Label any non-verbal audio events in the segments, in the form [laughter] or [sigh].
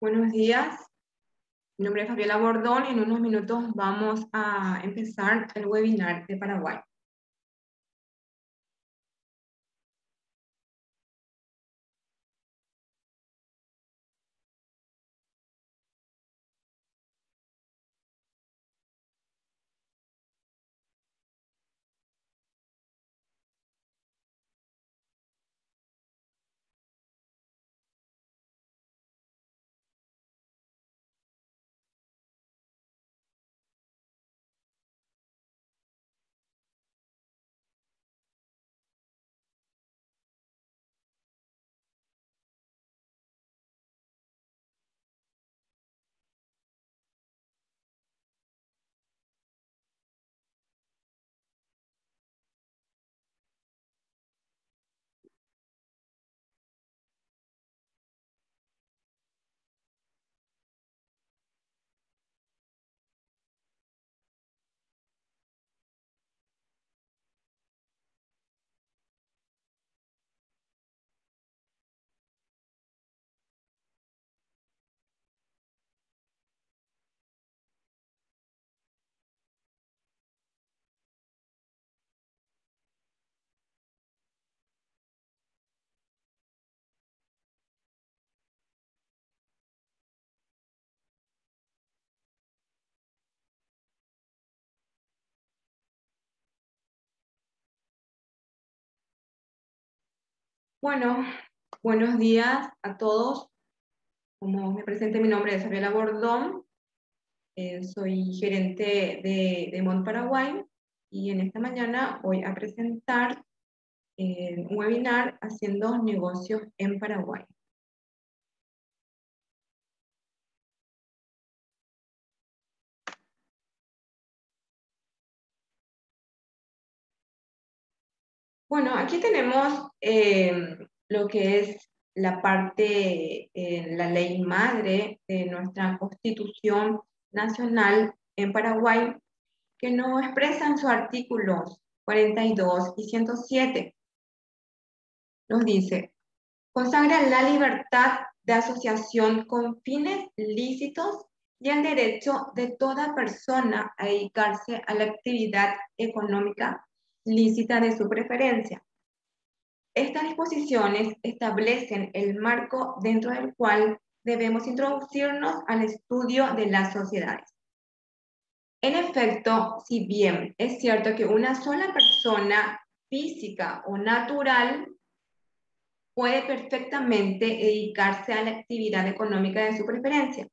Buenos días, mi nombre es Fabiola Bordón y en unos minutos vamos a empezar el webinar de Paraguay. Bueno, buenos días a todos. Como me presente, mi nombre es Fabiola Bordón. Eh, soy gerente de, de Mont Paraguay y en esta mañana voy a presentar eh, un webinar haciendo negocios en Paraguay. Bueno, aquí tenemos eh, lo que es la parte, la ley madre de nuestra Constitución Nacional en Paraguay, que nos expresa en sus artículos 42 y 107. Nos dice, consagra la libertad de asociación con fines lícitos y el derecho de toda persona a dedicarse a la actividad económica lícita de su preferencia. Estas disposiciones establecen el marco dentro del cual debemos introducirnos al estudio de las sociedades. En efecto, si bien es cierto que una sola persona física o natural puede perfectamente dedicarse a la actividad económica de su preferencia,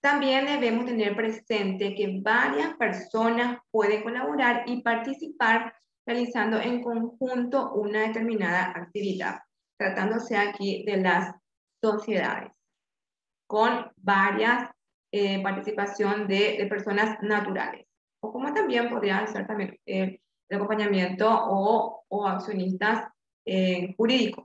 también debemos tener presente que varias personas pueden colaborar y participar realizando en conjunto una determinada actividad, tratándose aquí de las sociedades, con varias eh, participación de, de, personas naturales, o como también podrían ser también eh, el acompañamiento o, o accionistas eh, jurídicos.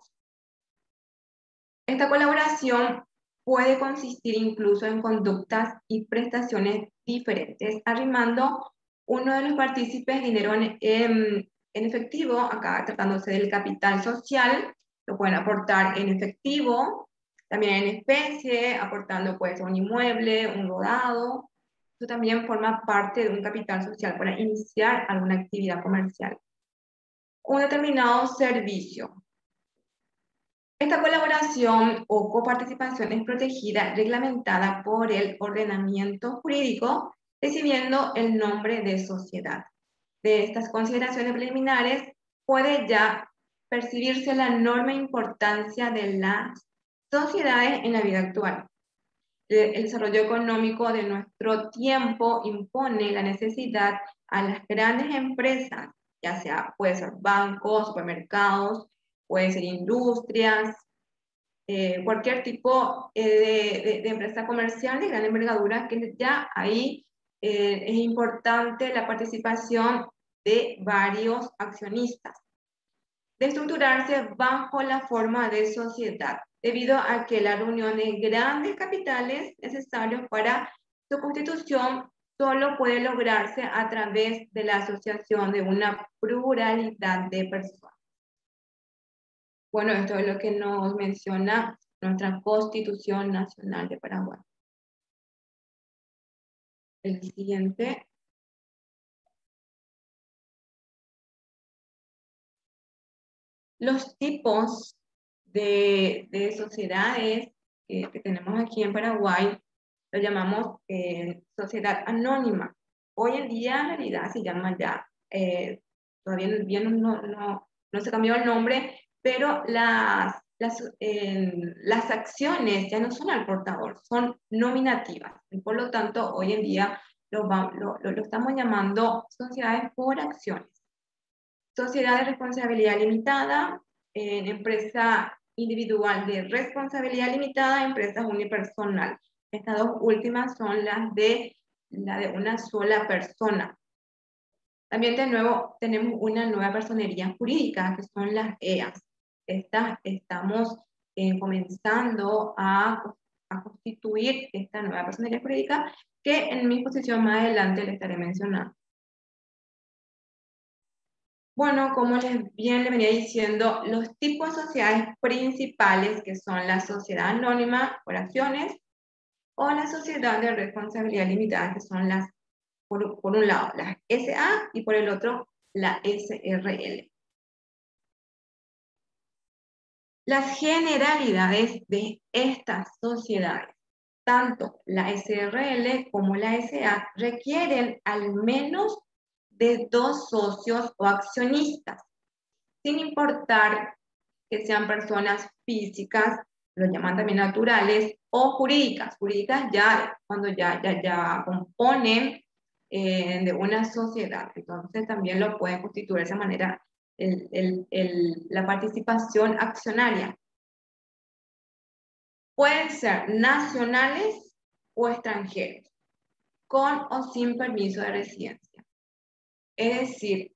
Esta colaboración puede consistir incluso en conductas y prestaciones diferentes, arrimando uno de los partícipes dinero en, en, en efectivo, acá tratándose del capital social, lo pueden aportar en efectivo, también en especie, aportando pues un inmueble, un rodado. Eso también forma parte de un capital social para iniciar alguna actividad comercial. Un determinado servicio. Esta colaboración o coparticipación es protegida, reglamentada por el ordenamiento jurídico, recibiendo el nombre de sociedad de estas consideraciones preliminares, puede ya percibirse la enorme importancia de las sociedades en la vida actual. El desarrollo económico de nuestro tiempo impone la necesidad a las grandes empresas, ya sea puede ser bancos, supermercados, puede ser industrias, eh, cualquier tipo eh, de, de, empresa comercial de gran envergadura, que ya ahí eh, es importante la participación de varios accionistas, de estructurarse bajo la forma de sociedad, debido a que la reunión de grandes capitales necesarios para su constitución solo puede lograrse a través de la asociación de una pluralidad de personas. Bueno, esto es lo que nos menciona nuestra Constitución Nacional de Paraguay. El siguiente. Los tipos de, de sociedades que, tenemos aquí en Paraguay lo llamamos eh, sociedad anónima. Hoy en día, en realidad, se llama ya, eh, todavía no se cambió el nombre, pero las, las, las acciones ya no son al portador, son nominativas. Y por lo tanto, hoy en día lo, lo, lo, estamos llamando sociedades por acciones. Sociedad de responsabilidad limitada, empresa individual de responsabilidad limitada, empresas unipersonal. Estas dos últimas son las de, la de una sola persona. También de nuevo tenemos una nueva personería jurídica, que son las EAS. Estamos eh, comenzando a, a, constituir esta nueva personería jurídica, que en mi exposición más adelante le estaré mencionando. Bueno, como les, bien le venía diciendo, los tipos de sociedades principales, que son la sociedad anónima por acciones o la sociedad de responsabilidad limitada, que son las por, un lado la SA y por el otro la SRL. Las generalidades de estas sociedades, tanto la SRL como la SA, requieren al menos de dos socios o accionistas, sin importar que sean personas físicas, lo llaman también naturales, o jurídicas. Jurídicas ya cuando ya, ya, ya componen eh, de una sociedad. Entonces también lo pueden constituir de esa manera el, el, el, la participación accionaria. Pueden ser nacionales o extranjeros, con o sin permiso de residencia. Es decir,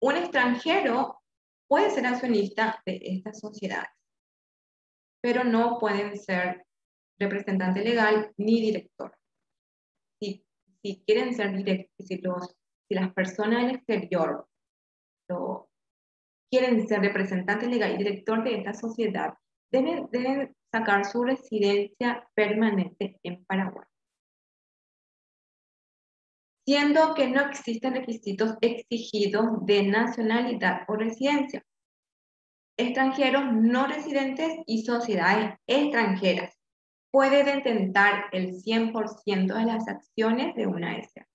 un extranjero puede ser accionista de estas sociedades, pero no pueden ser representante legal ni director si quieren ser directos, si, los, si las personas del exterior lo, quieren ser representantes legal y director de esta sociedad, deben, deben sacar su residencia permanente en Paraguay. Siendo que no existen requisitos exigidos de nacionalidad o residencia. Extranjeros no residentes y sociedades extranjeras puede detentar el 100% de las acciones de una SA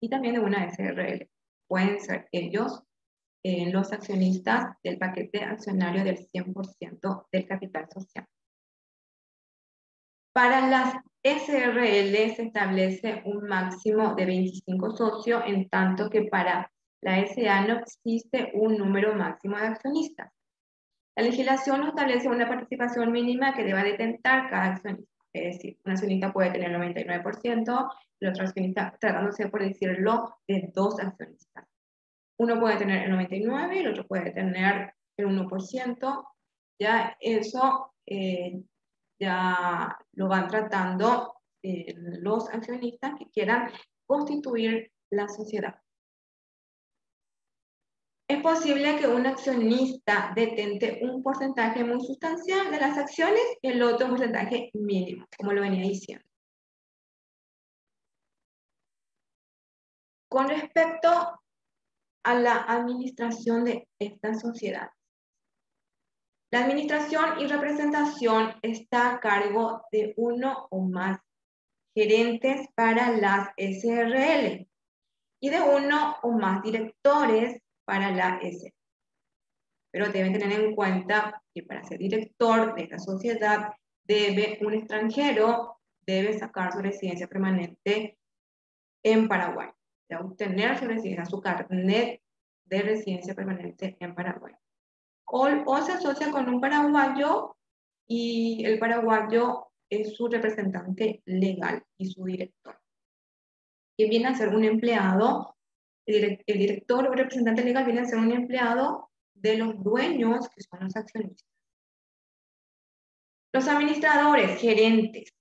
y también de una SRL. Pueden ser ellos eh, los accionistas del paquete accionario del 100% del capital social. Para las SRL se establece un máximo de 25 socios, en tanto que para la SA no existe un número máximo de accionistas. La legislación establece una participación mínima que deba detentar cada accionista. Es decir, un accionista puede tener el 99%, el otro accionista, tratándose, por decirlo, de dos accionistas. Uno puede tener el 99% y el otro puede tener el 1%. Ya eso eh, ya lo van tratando eh, los accionistas que quieran constituir la sociedad. Es posible que un accionista detente un porcentaje muy sustancial de las acciones y el otro porcentaje mínimo, como lo venía diciendo. Con respecto a la administración de esta sociedad, la administración y representación está a cargo de uno o más gerentes para las SRL y de uno o más directores para la S. Pero deben tener en cuenta que para ser director de esta sociedad debe un extranjero debe sacar su residencia permanente en Paraguay, debe obtener su residencia, su carnet de residencia permanente en Paraguay. O, o se asocia con un paraguayo y el paraguayo es su representante legal y su director. Que viene a ser un empleado el, director o representante legal viene a ser un empleado de los dueños, que son los accionistas. Los administradores, gerentes,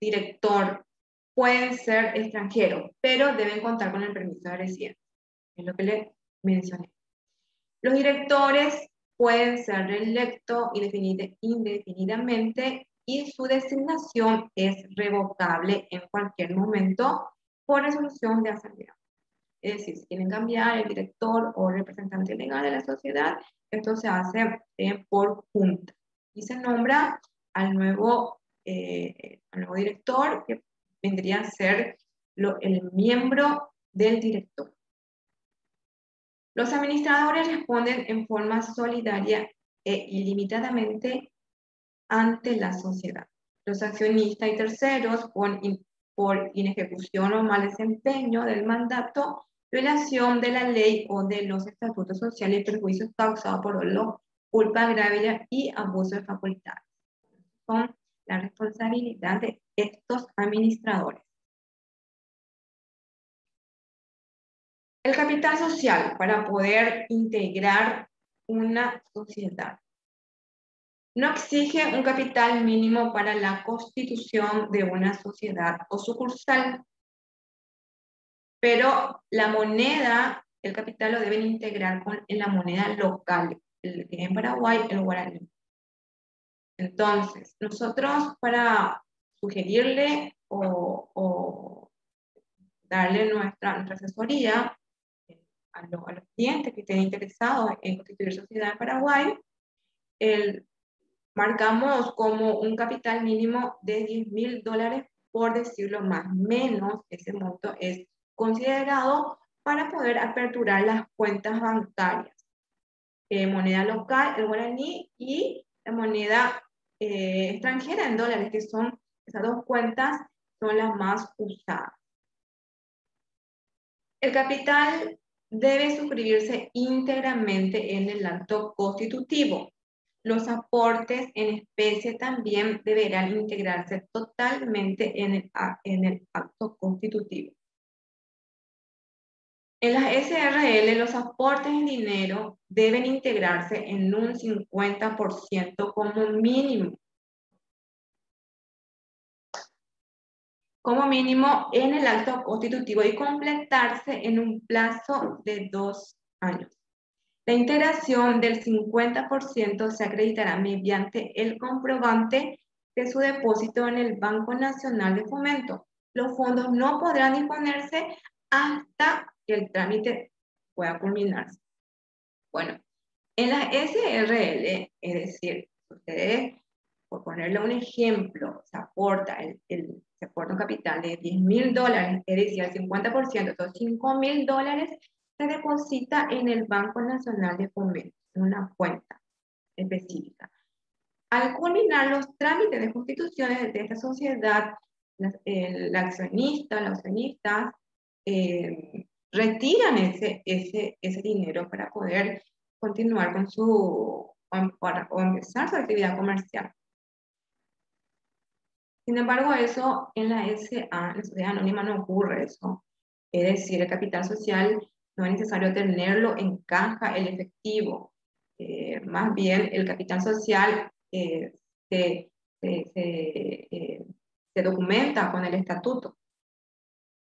director, pueden ser extranjeros, pero deben contar con el permiso de residencia. Es lo que le mencioné. Los directores pueden ser reelectos indefinidamente y su designación es revocable en cualquier momento por resolución de asamblea. Es decir, si quieren cambiar el director o representante legal de la sociedad, esto se hace eh, por junta y se nombra al nuevo, eh, al nuevo director, que vendría a ser el miembro del director. Los administradores responden en forma solidaria e ilimitadamente ante la sociedad. Los accionistas y terceros, por, por inejecución o mal desempeño del mandato, violación de la ley o de los estatutos sociales y perjuicios causados por lo culpa grave y abuso de facultades. La responsabilidad de estos administradores. El capital social para poder integrar una sociedad. No exige un capital mínimo para la constitución de una sociedad o sucursal, pero la moneda, el capital lo deben integrar con, en la moneda local, en Paraguay el guaraní. Entonces, nosotros para sugerirle o, darle nuestra, nuestra asesoría a, los clientes que estén interesados en constituir sociedad en Paraguay, el, marcamos como un capital mínimo de 10 mil dólares, por decirlo más menos, ese monto es considerado para poder aperturar las cuentas bancarias. Eh, moneda local, el guaraní, y la moneda eh, extranjera en dólares, que son esas dos cuentas, son las más usadas. El capital debe suscribirse íntegramente en el acto constitutivo. Los aportes en especie también deberán integrarse totalmente en el, en el acto constitutivo. En las SRL, los aportes en dinero deben integrarse en un 50% como mínimo. Como mínimo en el acto constitutivo y completarse en un plazo de dos años. La integración del 50% se acreditará mediante el comprobante de su depósito en el Banco Nacional de Fomento. Los fondos no podrán disponerse hasta que el trámite pueda culminarse. Bueno, en la SRL, es decir, ustedes, por ponerle un ejemplo, se aporta, el, se aporta un capital de 10 mil dólares, es decir, el 50%, esos 5 mil dólares se deposita en el Banco Nacional de Fomento, en una cuenta específica. Al culminar los trámites de constituciones de esta sociedad, el, accionista, los accionistas, eh, retiran ese, ese, ese dinero para poder continuar con su, o, empezar su actividad comercial. Sin embargo, eso en la SA, en la sociedad anónima, no ocurre eso. Es decir, el capital social no es necesario tenerlo en caja, el efectivo. Eh, más bien, el capital social eh, se, se, eh, se documenta con el estatuto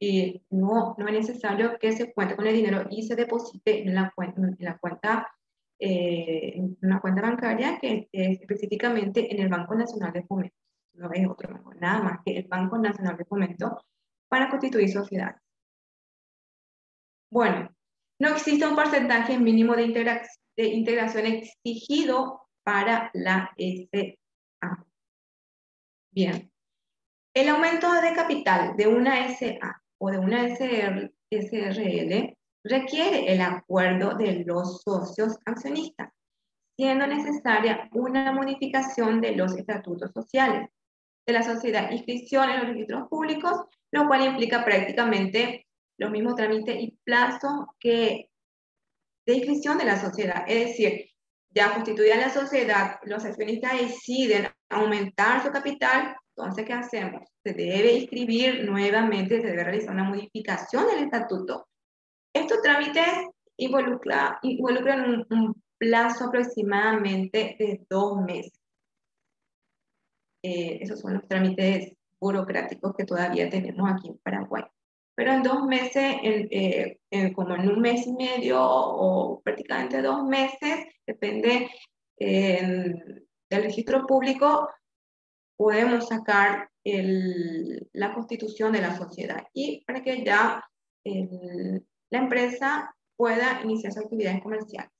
y no, no es necesario que se cuente con el dinero y se deposite en la cuenta, en la cuenta, eh, en una cuenta bancaria que es específicamente en el Banco Nacional de Fomento. No es otro banco, nada más que el Banco Nacional de Fomento para constituir sociedades. Bueno, no existe un porcentaje mínimo de, de integración exigido para la SA. Bien, el aumento de capital de una SA o de una SRL requiere el acuerdo de los socios accionistas, siendo necesaria una modificación de los estatutos sociales de la sociedad, inscripción en los registros públicos, lo cual implica prácticamente los mismos trámites y plazos que de inscripción de la sociedad. Es decir, ya constituida la sociedad, los accionistas deciden aumentar su capital entonces, ¿qué hacemos? Se debe inscribir nuevamente, se debe realizar una modificación del estatuto. Estos trámites involucran, involucran un, plazo aproximadamente de dos meses. Eh, esos son los trámites burocráticos que todavía tenemos aquí en Paraguay. pero en dos meses, en, en, como en un mes y medio o prácticamente dos meses, depende del registro público, podemos sacar el, la constitución de la sociedad y para que ya el, la empresa pueda iniciar sus actividades comerciales.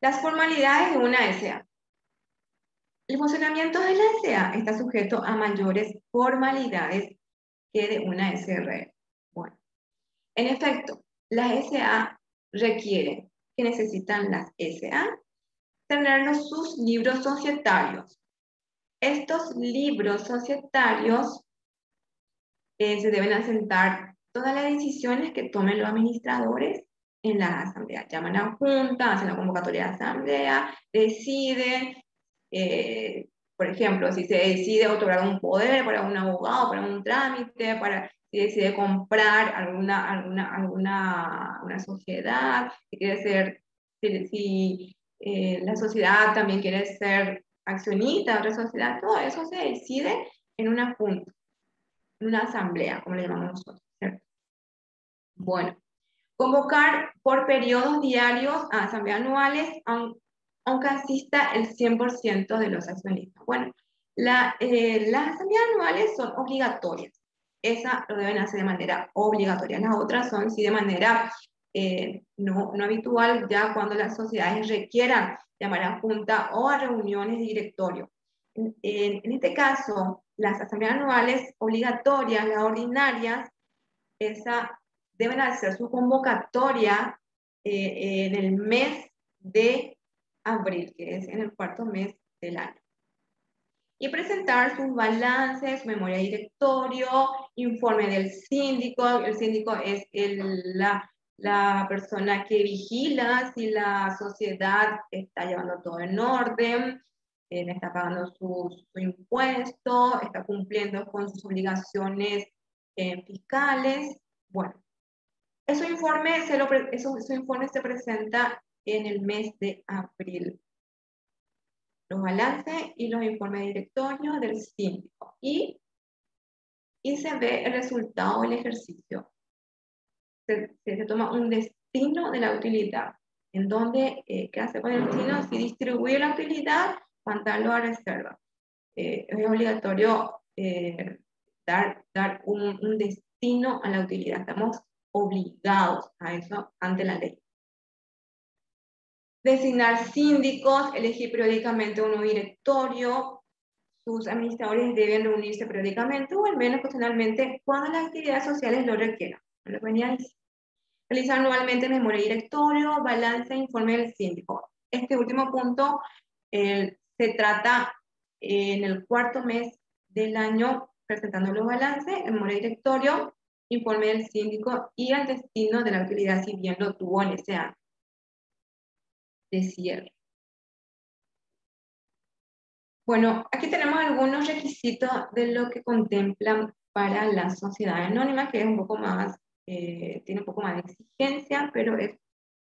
Las formalidades de una SA. El funcionamiento de la SA está sujeto a mayores formalidades que de una SRL. Bueno, en efecto, las SA requieren que necesitan las SA tener sus libros societarios. Estos libros societarios eh, se deben asentar todas las decisiones que tomen los administradores en la asamblea. Llaman a junta, hacen la convocatoria de asamblea, deciden, eh, por ejemplo, si se decide otorgar un poder para un abogado, para un trámite, para si decide comprar alguna, alguna, alguna una sociedad, si quiere ser, si, eh, la sociedad también quiere ser accionista otra sociedad, todo eso se decide en una junta, en una asamblea, como le llamamos nosotros. Bueno, convocar por periodos diarios a asambleas anuales, aunque asista el 100% de los accionistas. Bueno, eh, las asambleas anuales son obligatorias. Esa lo deben hacer de manera obligatoria. Las otras son sí de manera eh, no, no, habitual ya cuando las sociedades requieran llamar a junta o a reuniones de directorio. En, este caso, las asambleas anuales obligatorias, las ordinarias, esa deben hacer su convocatoria eh, en el mes de abril, que es en el cuarto mes del año. Y presentar sus balances, memoria de directorio, informe del síndico. El síndico es el, la, la persona que vigila si la sociedad está llevando todo en orden, eh, está pagando sus su impuestos, está cumpliendo con sus obligaciones eh, fiscales. Bueno, ese informe, se lo, eso, ese informe se presenta en el mes de abril. Los balances y los informes directorios del síndico. Y, y se ve el resultado del ejercicio. Se, se, toma un destino de la utilidad. En donde, eh, ¿qué hace con el destino? Si distribuye la utilidad, mandarlo a reserva. Eh, es obligatorio eh, dar, dar un, un destino a la utilidad. Estamos obligados a eso ante la ley. Designar síndicos, elegir periódicamente un directorio, sus administradores deben reunirse periódicamente o al menos ocasionalmente cuando las actividades sociales lo requieran. Lo Realizar anualmente memoria directorio, balance e informe del síndico. Este último punto se trata en el cuarto mes del año presentando los balances, memoria directorio, informe del síndico y el destino de la utilidad si bien lo tuvo en ese año de cierre. Bueno, aquí tenemos algunos requisitos de lo que contemplan para la sociedad anónima, que es un poco más, eh, tiene un poco más de exigencia, pero es,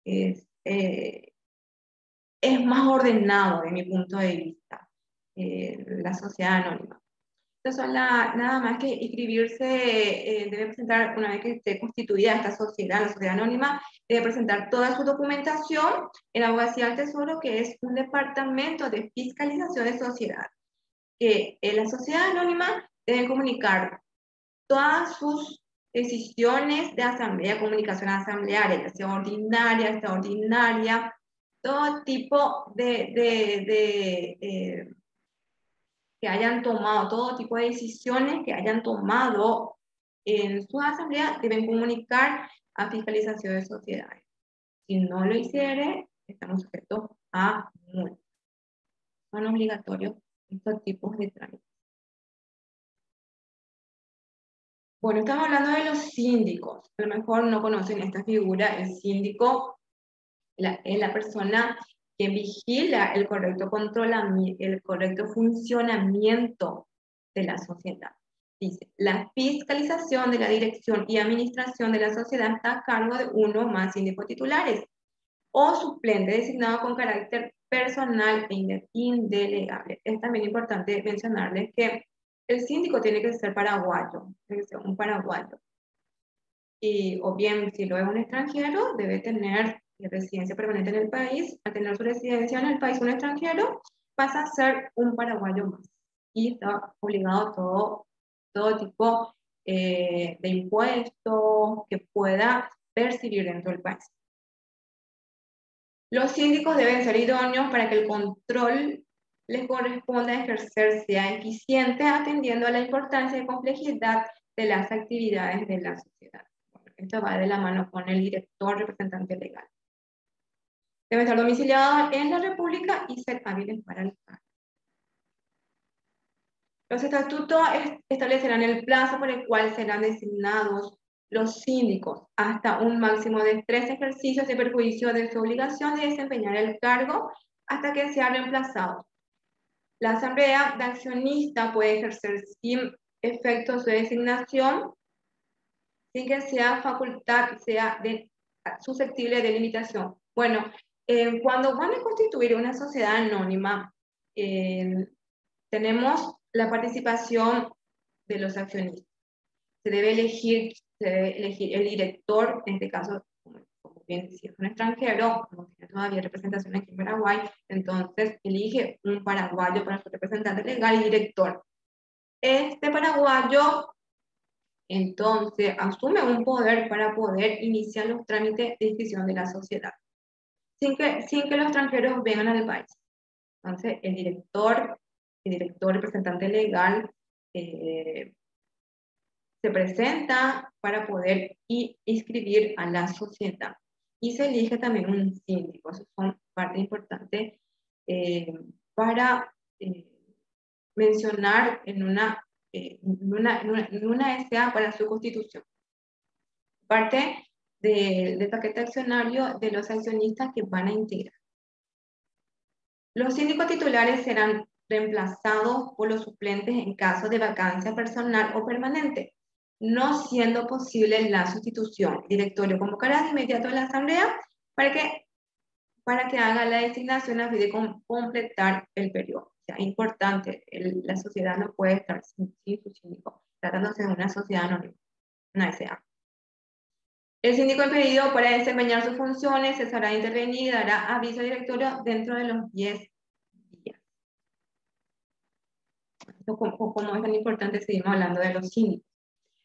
es, eh, es más ordenado de mi punto de vista, eh, la sociedad anónima son nada más que inscribirse, eh, debe presentar, una vez que esté constituida esta sociedad, la sociedad anónima, debe presentar toda su documentación en la Abogacía del Tesoro, que es un departamento de fiscalización de sociedad. Que en la sociedad anónima deben comunicar todas sus decisiones de asamblea, comunicación asamblearia, ya sea ordinaria, extraordinaria, todo tipo de, eh, que hayan tomado, todo tipo de decisiones que hayan tomado en su asamblea deben comunicar a fiscalización de sociedades. Si no lo hiciere, estamos sujetos a multa. Son obligatorios estos tipos de trámites. Bueno, estamos hablando de los síndicos. A lo mejor no conocen esta figura. El síndico es la persona que vigila el correcto el correcto funcionamiento de la sociedad. Dice, la fiscalización de la dirección y administración de la sociedad está a cargo de uno más síndico titulares o suplente designado con carácter personal e indelegable. Es también importante mencionarles que el síndico tiene que ser paraguayo, tiene un paraguayo. Y, o bien, si lo es un extranjero, debe tener residencia permanente en el país. Al tener su residencia en el país un extranjero, pasa a ser un paraguayo más. Y está obligado todo, todo tipo eh, de impuestos que pueda percibir dentro del país. Los síndicos deben ser idóneos para que el control les corresponda ejercer sea eficiente atendiendo a la importancia y complejidad de las actividades de la sociedad. esto va de la mano con el director representante legal. Deben estar domiciliados en la República y ser hábiles para el cargo. Los estatutos establecerán el plazo por el cual serán designados los síndicos hasta un máximo de tres ejercicios de perjuicio de su obligación de desempeñar el cargo hasta que sea reemplazado. La asamblea de accionista puede ejercer sin efectos de designación sin que sea facultad, sea susceptible de limitación. Bueno, eh, cuando van a constituir una sociedad anónima, eh, tenemos la participación de los accionistas. Se debe elegir, elegir el director, en este caso, bien si es un extranjero, no tiene todavía representación aquí en Paraguay, entonces elige un paraguayo para su representante legal y director. Este paraguayo entonces asume un poder para poder iniciar los trámites de decisión de la sociedad, sin que, sin que los extranjeros vengan al país. Entonces, el director el director, representante legal, eh, se presenta para poder inscribir a la sociedad. Y se elige también un síndico, eso son parte importante eh, para eh, mencionar en una, en, una, en, una, SA para su constitución. Parte del paquete accionario de los accionistas que van a integrar. Los síndicos titulares serán reemplazados por los suplentes en caso de vacancia personal o permanente, no siendo posible la sustitución. El directorio convocará de inmediato a la asamblea para que, para que haga la designación a fin de completar el periodo. O importante, la sociedad no puede estar sin, su síndico, tratándose de una sociedad anónima, una SA. El síndico impedido para desempeñar sus funciones cesará de intervenir y dará aviso al directorio dentro de los 10 como, es tan importante, seguimos hablando de los síndicos.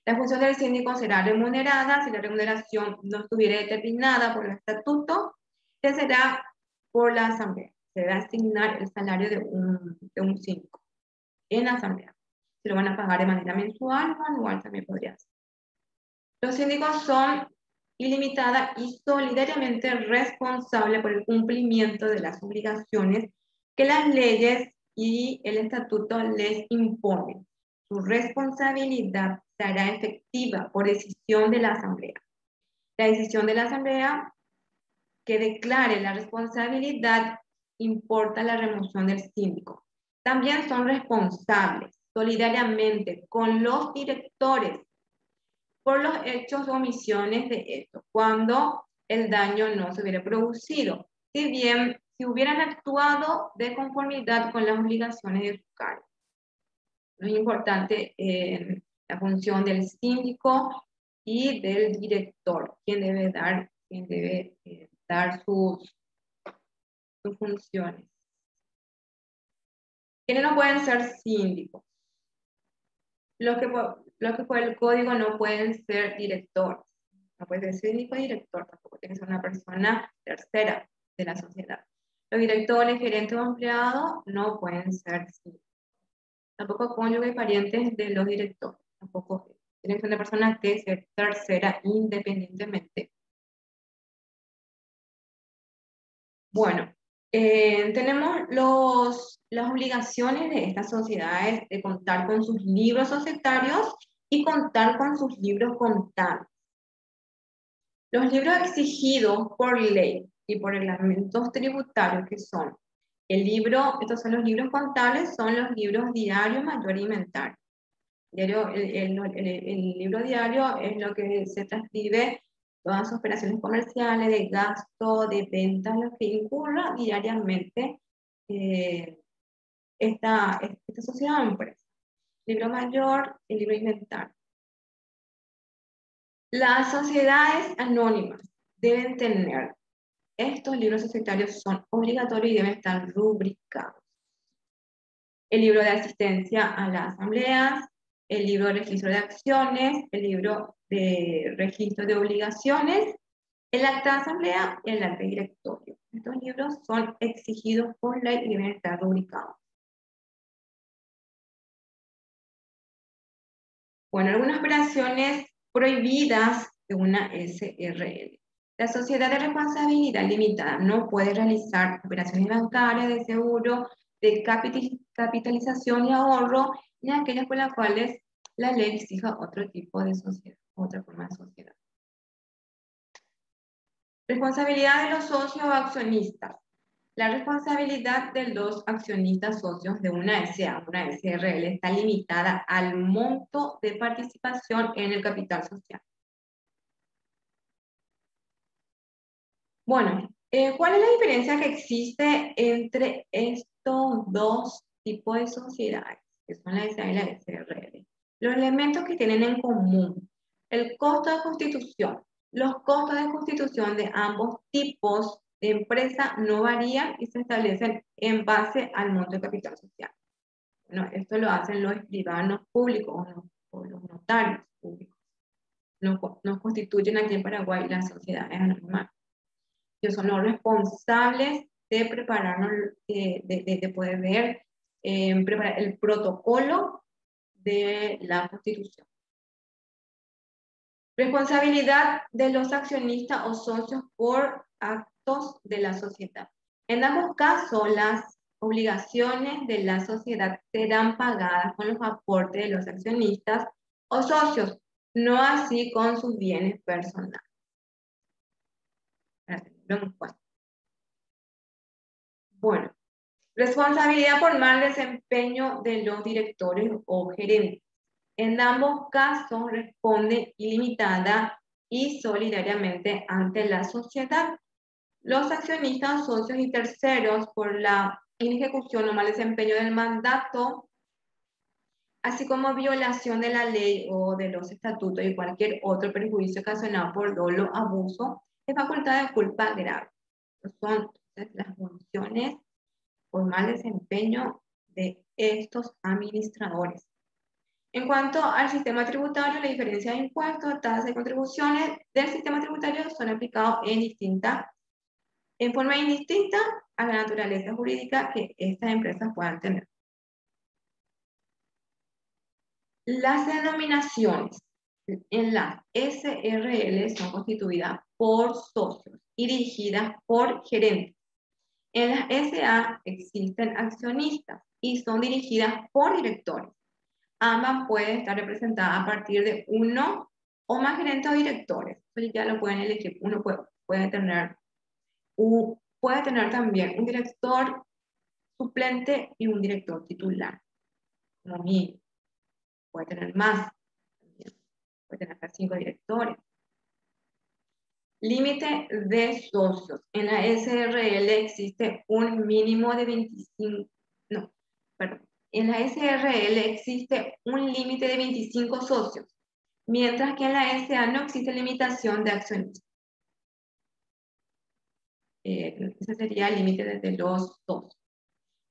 La función del síndico será remunerada si la remuneración no estuviera determinada por el estatuto, que será por la asamblea. Se debe asignar el salario de un, de un síndico en la asamblea. Se lo van a pagar de manera mensual o anual también podría ser. Los síndicos son ilimitada y solidariamente responsables por el cumplimiento de las obligaciones que las leyes y el estatuto les impone. Su responsabilidad será efectiva por decisión de la Asamblea. La decisión de la Asamblea que declare la responsabilidad importa la remoción del síndico. También son responsables solidariamente con los directores por los hechos o omisiones de esto, cuando el daño no se hubiera producido. Si bien si hubieran actuado de conformidad con las obligaciones de su cargo. Lo importante la función del síndico y del director, quien debe dar, quien debe, eh, dar sus, sus funciones. ¿Quiénes no pueden ser síndicos? Los que, los que por el código no pueden ser directores. No puede ser síndico director, tampoco tiene que ser una persona tercera de la sociedad. Los directores, gerentes o empleados no pueden ser Tampoco cónyuge y parientes de los directores. Tampoco tienen que ser una persona que sea tercera independientemente. Bueno, eh, tenemos los, las obligaciones de estas sociedades de contar con sus libros societarios y contar con sus libros contables. Los libros exigidos por ley y por reglamentos tributarios que son el libro, estos son los libros contables, son los libros diario, mayor y inventario. Diario, el, el, libro diario es lo que se transcribe todas las operaciones comerciales, de gasto, de ventas, lo que incurra diariamente eh, esta, esta sociedad empresa. libro mayor y libro inventario. Las sociedades anónimas deben tener, estos libros societarios son obligatorios y deben estar rubricados. El libro de asistencia a las asambleas, el libro de registro de acciones, el libro de registro de obligaciones, el acta de asamblea y el acta de directorio. Estos libros son exigidos por ley y deben estar rubricados. Bueno, algunas operaciones prohibidas de una SRL. La sociedad de responsabilidad limitada no puede realizar operaciones bancarias de seguro, de capitalización y ahorro, ni aquellas por las cuales la ley exija otro tipo de sociedad, otra forma de sociedad. Responsabilidad de los socios o accionistas. La responsabilidad de los accionistas socios de una SA, una SRL, está limitada al monto de participación en el capital social. Bueno, eh, ¿cuál es la diferencia que existe entre estos dos tipos de sociedades, que son la SA y la SRL? Los elementos que tienen en común, el costo de constitución. Los costos de constitución de ambos tipos de empresa no varían y se establecen en base al monto de capital social. Bueno, esto lo hacen los escribanos públicos o los, notarios públicos. Nos, constituyen aquí en Paraguay las sociedades anónimas. Ellos son los responsables de prepararnos, de, poder ver, eh, preparar el protocolo de la constitución. Responsabilidad de los accionistas o socios por de la sociedad. En ambos casos, las obligaciones de la sociedad serán pagadas con los aportes de los accionistas o socios, no así con sus bienes personales. Bueno, responsabilidad por mal desempeño de los directores o gerentes. En ambos casos responde ilimitada y solidariamente ante la sociedad los accionistas, socios y terceros por la inejecución o mal desempeño del mandato, así como violación de la ley o de los estatutos y cualquier otro perjuicio ocasionado por dolo, abuso, es facultad de culpa grave. Son las funciones por mal desempeño de estos administradores. En cuanto al sistema tributario, la diferencia de impuestos, tasas y contribuciones del sistema tributario son aplicados en distintas en forma indistinta a la naturaleza jurídica que estas empresas puedan tener. Las denominaciones en las SRL son constituidas por socios y dirigidas por gerentes. En las SA existen accionistas y son dirigidas por directores. Ambas pueden estar representadas a partir de uno o más gerentes o directores. ya lo pueden elegir. Uno puede, puede tener puede tener también un director suplente y un director titular, como mí. Puede tener más, puede tener hasta cinco directores. Límite de socios. En la SRL existe un mínimo de 25, no, perdón. En la SRL existe un límite de 25 socios, mientras que en la SA no existe limitación de accionistas. Eh, ese sería el límite desde los dos.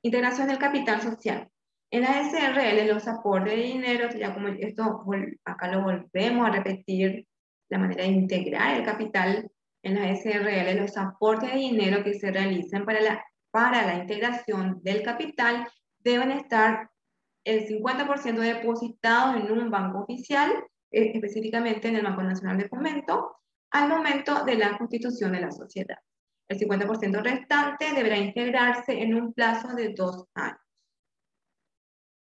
Integración del capital social. En la SRL, los aportes de dinero, ya como esto, acá lo volvemos a repetir, la manera de integrar el capital en la SRL, los aportes de dinero que se realicen para la, para la integración del capital deben estar el 50% depositados en un banco oficial, eh, específicamente en el Banco Nacional de Fomento, al momento de la constitución de la sociedad. El 50% restante deberá integrarse en un plazo de dos años.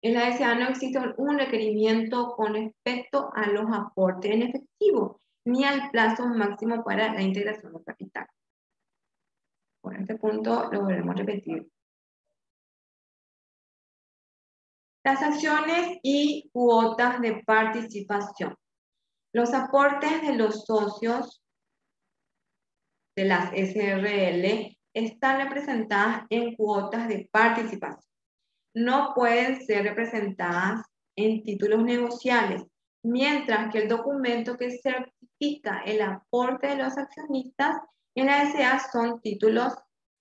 En la SA no existe un requerimiento con respecto a los aportes en efectivo, ni al plazo máximo para la integración de capital. Por este punto lo volvemos a repetir. Las acciones y cuotas de participación. Los aportes de los socios de las SRL están representadas en cuotas de participación. No pueden ser representadas en títulos negociables, mientras que el documento que certifica el aporte de los accionistas en la SA son títulos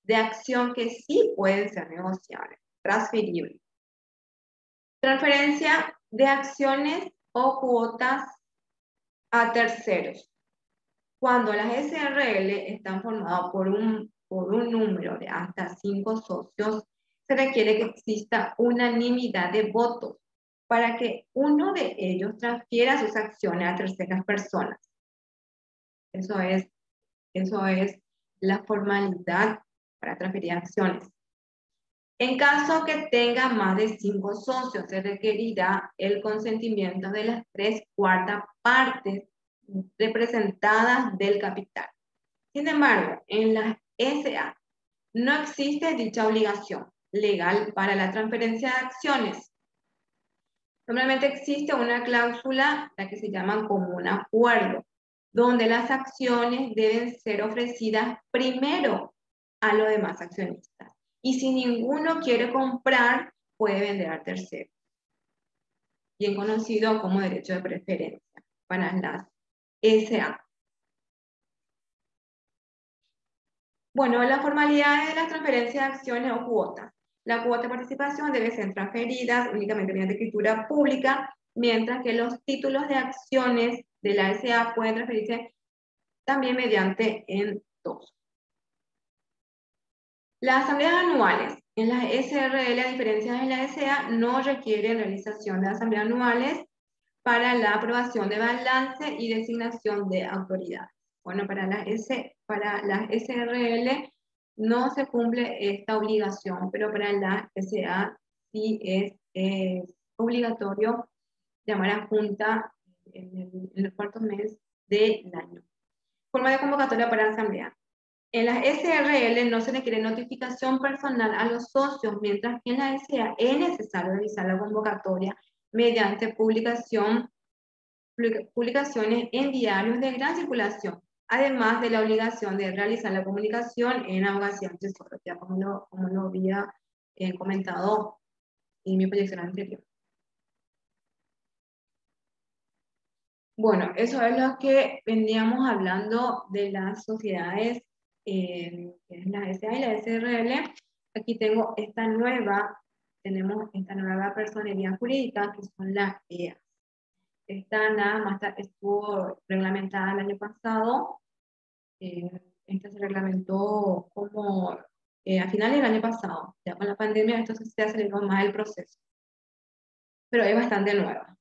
de acción que sí pueden ser negociables, transferibles. Transferencia de acciones o cuotas a terceros. Cuando las SRL están formadas por un, por un número de hasta cinco socios, se requiere que exista unanimidad de votos para que uno de ellos transfiera sus acciones a terceras personas. Eso es, eso es la formalidad para transferir acciones. En caso que tenga más de cinco socios, se requerirá el consentimiento de las tres cuartas partes representadas del capital. Sin embargo, en la SA no existe dicha obligación legal para la transferencia de acciones. Normalmente existe una cláusula, la que se llama común acuerdo, donde las acciones deben ser ofrecidas primero a los demás accionistas. Y si ninguno quiere comprar, puede vender al tercero. Bien conocido como derecho de preferencia para las SA. Bueno, las formalidades de las transferencias de acciones o cuotas. La cuota de participación debe ser transferida únicamente mediante escritura pública, mientras que los títulos de acciones de la SA pueden transferirse también mediante en dos. Las asambleas anuales en las SRL, a diferencia de la SA, no requieren realización de asambleas anuales para la aprobación de balance y designación de autoridades. Bueno, para las, S, para las SRL no se cumple esta obligación, pero para la SA sí es, obligatorio llamar a junta en el, en el cuarto mes del año. Forma de convocatoria para asamblea. En las SRL no se requiere notificación personal a los socios, mientras que en la SA es necesario realizar la convocatoria mediante publicación, publicaciones en diarios de gran circulación, además de la obligación de realizar la comunicación en abogación tesoro, ya como lo, había eh, comentado en mi proyección anterior. Bueno, eso es lo que veníamos hablando de las sociedades eh, la SA y la SRL. Aquí tengo esta nueva, tenemos esta nueva personería jurídica que son las EAS. Esta nada más estuvo reglamentada el año pasado. Eh, esta se reglamentó como eh, a finales del año pasado. Ya con la pandemia esto se aceleró más el proceso. Pero es bastante nueva.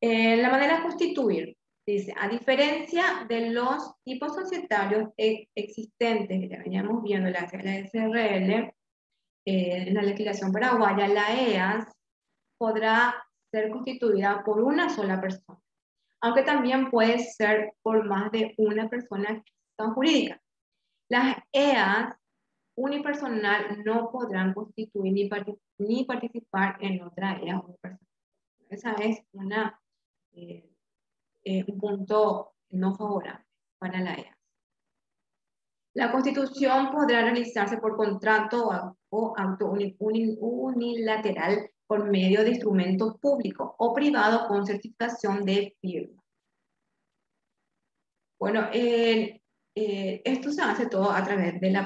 Eh, la manera de constituir. Dice, a diferencia de los tipos societarios e-, existentes que ya veníamos viendo en la, SRL, eh, en la legislación paraguaya, la EAS podrá ser constituida por una sola persona, aunque también puede ser por más de una persona jurídica. Las EAS unipersonal no podrán constituir ni, participar en otra EAS unipersonal. Esa es una... Eh, eh, un punto no favorable para la EAS. La constitución podrá realizarse por contrato o acto unilateral por medio de instrumentos públicos o privados con certificación de firma. Bueno, eh, esto se hace todo a través de la,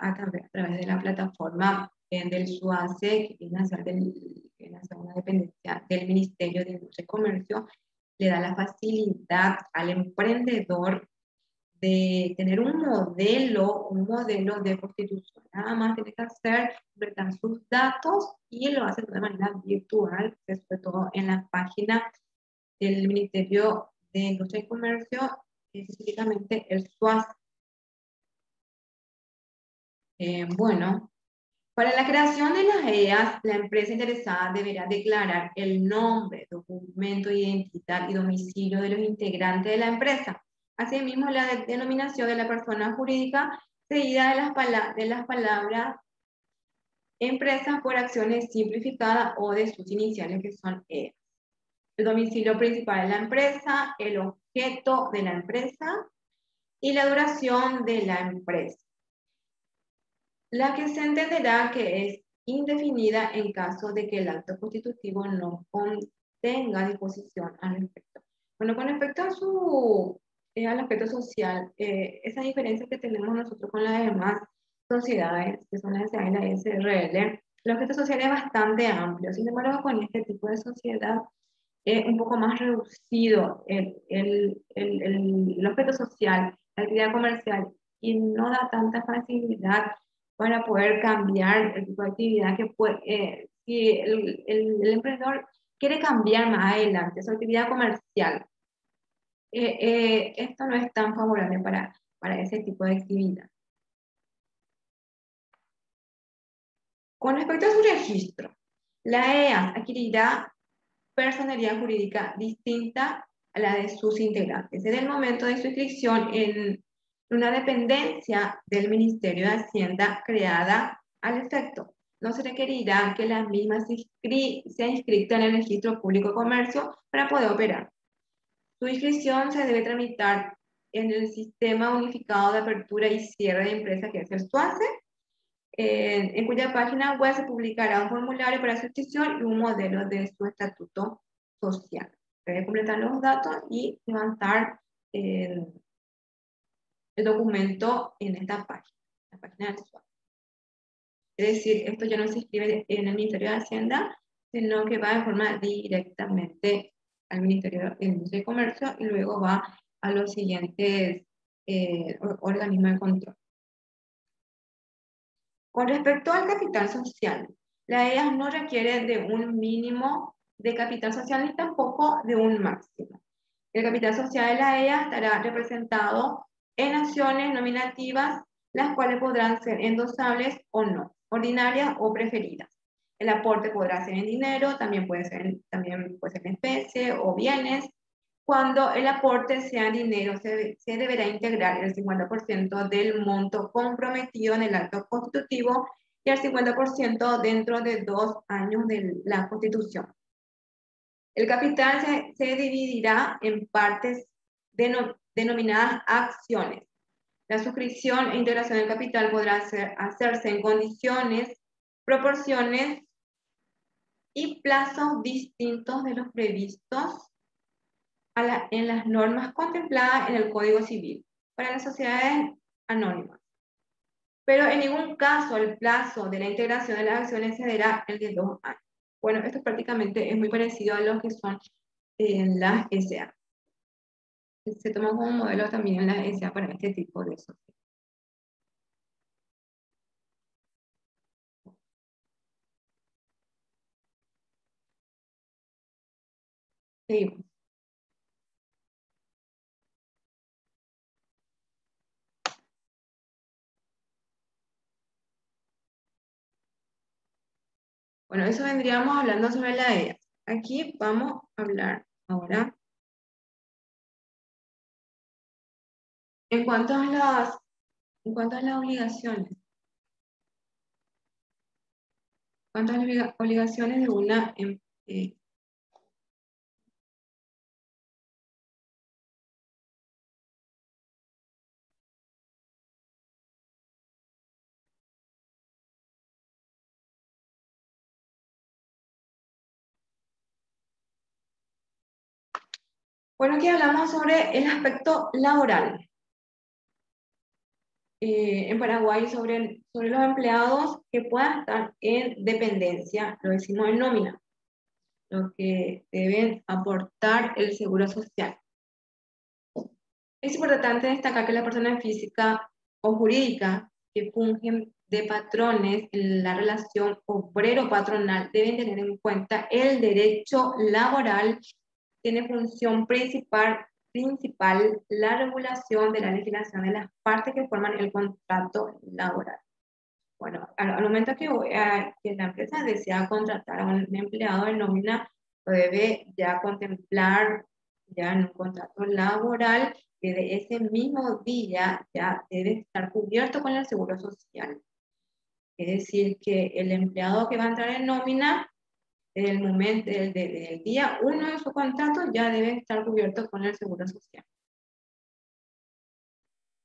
a través, de la plataforma eh, del SUACE, que viene a ser, una dependencia del Ministerio de Industria y Comercio, le da la facilidad al emprendedor de tener un modelo, un modelo de constitución. Nada más tiene que hacer, completar sus datos y lo hace de manera virtual, sobre todo en la página del Ministerio de Industria y Comercio, específicamente el SUAS. Eh, bueno, para la creación de las EAS, la empresa interesada deberá declarar el nombre, documento de identidad y domicilio de los integrantes de la empresa. Asimismo, la denominación de la persona jurídica seguida de las, de las palabras empresas por acciones simplificadas o de sus iniciales que son EAS. El domicilio principal de la empresa, el objeto de la empresa y la duración de la empresa la que se entenderá que es indefinida en caso de que el acto constitutivo no contenga disposición al respecto. Bueno, con respecto a su, eh, al aspecto social, eh, esa diferencia que tenemos nosotros con las demás sociedades, que son las de la SRL, el aspecto social es bastante amplio. Sin embargo, con este tipo de sociedad es un poco más reducido el, el, el, el, aspecto social, la actividad comercial, y no da tanta facilidad para poder cambiar el tipo de actividad que puede, eh, si el, el, emprendedor quiere cambiar más adelante su actividad comercial, eh, eh, esto no es tan favorable para, para ese tipo de actividad. Con respecto a su registro, la EA adquirirá personalidad jurídica distinta a la de sus integrantes. En el momento de su inscripción en una dependencia del Ministerio de Hacienda creada al efecto. No se requerirá que la misma sea inscrita en el registro público de comercio para poder operar. Su inscripción se debe tramitar en el Sistema Unificado de Apertura y Cierre de Empresa, que es el SUACE, en cuya página web se publicará un formulario para su inscripción y un modelo de su estatuto social. Debe completar los datos y levantar el documento en esta página, la página del usuario. Es decir, esto ya no se inscribe en el Ministerio de Hacienda, sino que va de forma directamente al Ministerio, de Comercio y luego va a los siguientes eh, organismos de control. Con respecto al capital social, la EA no requiere de un mínimo de capital social ni tampoco de un máximo. El capital social de la EA estará representado en acciones nominativas, las cuales podrán ser endosables o no, ordinarias o preferidas. El aporte podrá ser en dinero, también puede ser, también puede ser en especie o bienes. Cuando el aporte sea en dinero, se, se deberá integrar el 50% del monto comprometido en el acto constitutivo y el 50% dentro de dos años de la constitución. El capital se, se dividirá en partes de, denominadas acciones. La suscripción e integración del capital podrá hacerse en condiciones, proporciones y plazos distintos de los previstos en las normas contempladas en el Código Civil para las sociedades anónimas. Pero en ningún caso el plazo de la integración de las acciones cederá el de dos años. Bueno, esto prácticamente es muy parecido a lo que son en las SA se toma como modelo también la ESA para este tipo de sociedad. Bueno, eso vendríamos hablando sobre la EA. Aquí vamos a hablar ahora En cuanto a las, en cuanto a las obligaciones, las obligaciones de una em, eh, Bueno, aquí hablamos sobre el aspecto laboral. Eh, en Paraguay sobre, sobre los empleados que puedan estar en dependencia, lo decimos en nómina, lo que deben aportar el seguro social. Es importante destacar que la persona física o jurídica que fungen de patrones en la relación obrero-patronal deben tener en cuenta el derecho laboral tiene función principal principal la regulación de la legislación de las partes que forman el contrato laboral. Bueno, al, momento que, que, la empresa desea contratar a un empleado en nómina, debe ya contemplar ya en un contrato laboral que de ese mismo día ya debe estar cubierto con el seguro social. Es decir, que el empleado que va a entrar en nómina el momento del, día uno de su contrato ya debe estar cubierto con el seguro social.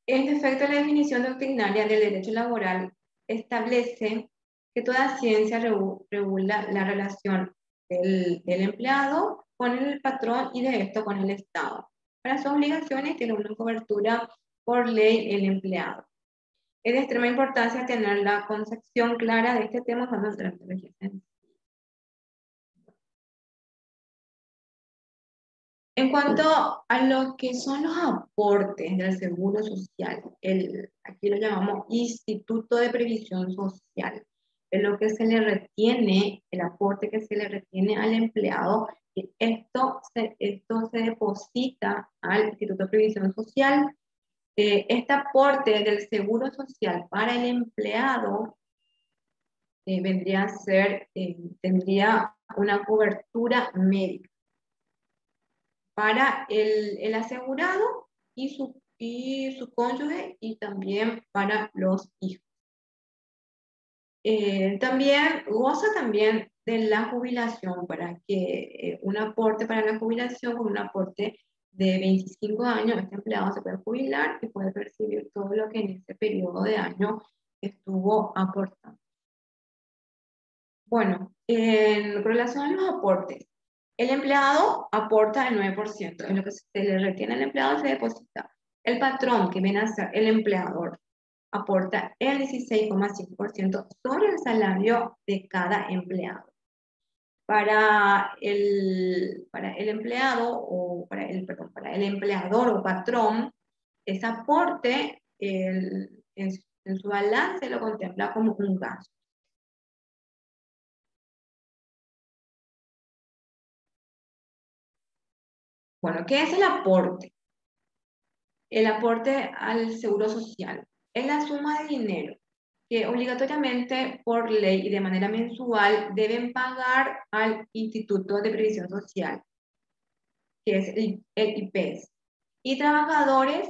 En efecto, la definición doctrinaria del derecho laboral establece que toda ciencia regula la relación del, del, empleado con el patrón y de esto con el Estado. Para sus obligaciones tiene una cobertura por ley el empleado. Es de extrema importancia tener la concepción clara de este tema cuando se En cuanto a lo que son los aportes del Seguro Social, el, aquí lo llamamos Instituto de Previsión Social, es lo que se le retiene, el aporte que se le retiene al empleado, esto se, esto se deposita al Instituto de Previsión Social. Eh, este aporte del Seguro Social para el empleado eh, vendría a ser, eh, tendría una cobertura médica para el, el asegurado y su, y su cónyuge y también para los hijos. Eh, también goza también de la jubilación para que eh, un aporte para la jubilación con un aporte de 25 años, este empleado se puede jubilar y puede percibir todo lo que en ese periodo de año estuvo aportando. Bueno, en relación a los aportes, el empleado aporta el 9%, en lo que se le retiene al empleado se deposita. El patrón, que viene a ser el empleador, aporta el 16,5% sobre el salario de cada empleado. Para el, para el empleado o para el, perdón, para el empleador o patrón, ese aporte en, en su balance lo contempla como un gasto. Bueno, ¿qué es el aporte? El aporte al seguro social es la suma de dinero que obligatoriamente por ley y de manera mensual deben pagar al Instituto de Previsión Social, que es el, IPES, y trabajadores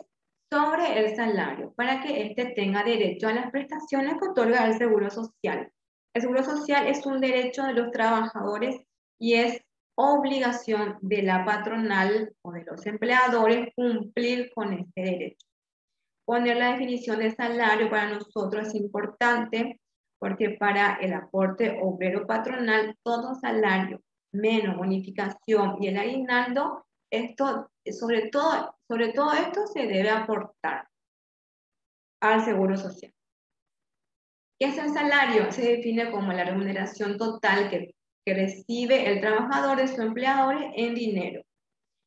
sobre el salario para que éste tenga derecho a las prestaciones que otorga el Seguro Social. El Seguro Social es un derecho de los trabajadores y es obligación de la patronal o de los empleadores cumplir con este derecho. Poner la definición de salario para nosotros es importante porque para el aporte obrero patronal, todo salario menos bonificación y el aguinaldo, esto, sobre, todo, sobre todo esto se debe aportar al Seguro Social. ¿Qué es el salario? Se define como la remuneración total que que recibe el trabajador de su empleador en dinero,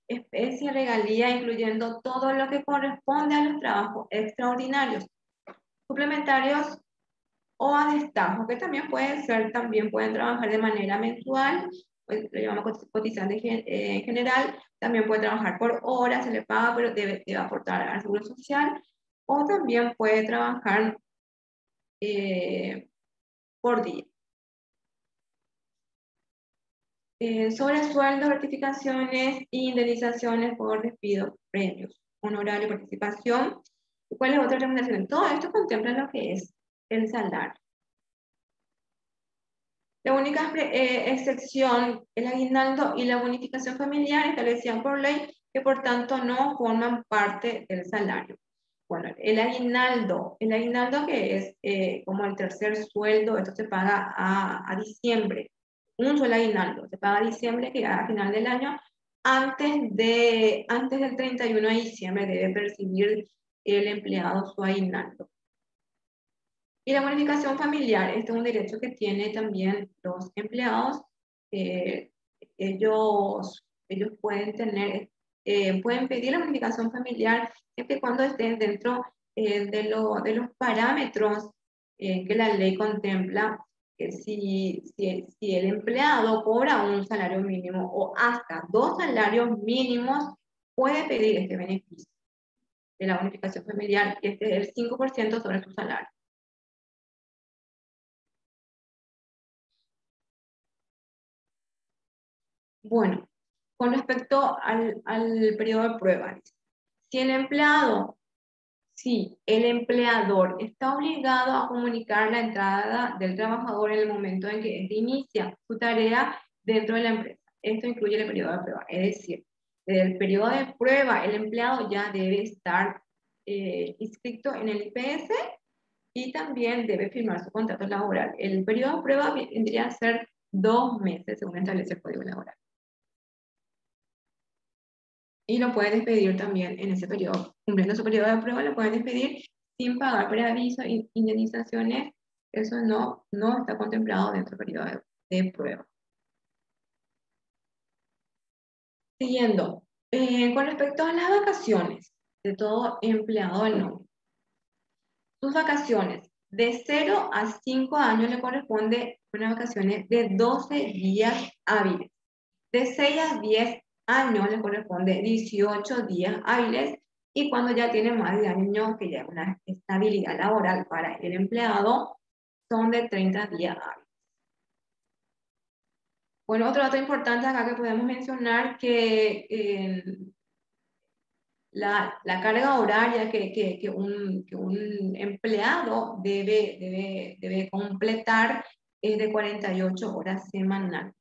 especie, regalía, incluyendo todo lo que corresponde a los trabajos extraordinarios, suplementarios o a destajo, que también pueden ser, también pueden trabajar de manera mensual, pues, lo llamamos cotizante eh, en general, también puede trabajar por horas, se le paga, pero debe, debe aportar al seguro social, o también puede trabajar eh, por día. Eh, sobre sueldos, gratificaciones e indemnizaciones por despido, premios, honorario, participación. ¿Cuál es otra recomendación? Todo esto contempla lo que es el salario. La única eh, excepción, el aguinaldo y la bonificación familiar establecían por ley que por tanto no forman parte del salario. Bueno, el aguinaldo, el aguinaldo que es eh, como el tercer sueldo, esto se paga a, a diciembre un solo aguinaldo. Se paga diciembre, que a final del año, antes, de, antes del 31 de diciembre debe percibir el empleado su aguinaldo. Y la bonificación familiar, este es un derecho que tienen también los empleados. Eh, ellos, ellos pueden tener, eh, pueden pedir la bonificación familiar siempre cuando estén dentro eh, de, lo, de, los parámetros que la ley contempla si, si, si, el empleado cobra un salario mínimo o hasta dos salarios mínimos, puede pedir este beneficio de la bonificación familiar, que es el 5% sobre su salario. Bueno, con respecto al, al periodo de prueba, si el empleado si el empleador está obligado a comunicar la entrada del trabajador en el momento en que éste inicia su tarea dentro de la empresa. Esto incluye el periodo de prueba. Es decir, desde el periodo de prueba, el empleado ya debe estar eh, inscrito en el IPS y también debe firmar su contrato laboral. El periodo de prueba vendría a ser dos meses, según establece el Código Laboral. Y lo puede despedir también en ese periodo. Cumpliendo su periodo de prueba, lo pueden despedir sin pagar preaviso indemnizaciones. Eso no, no está contemplado dentro del periodo de, prueba. Siguiendo, eh, con respecto a las vacaciones de todo empleado del nombre. Sus vacaciones de 0 a 5 años le corresponde unas vacaciones de 12 días hábiles. De 6 a 10 años le corresponde 18 días hábiles y cuando ya tiene más de años, que ya una estabilidad laboral para el empleado, son de 30 días hábiles. Bueno, otro dato importante acá que podemos mencionar que eh, la, la, carga horaria que, que, que, un, que, un, empleado debe, debe, debe completar es de 48 horas semanales.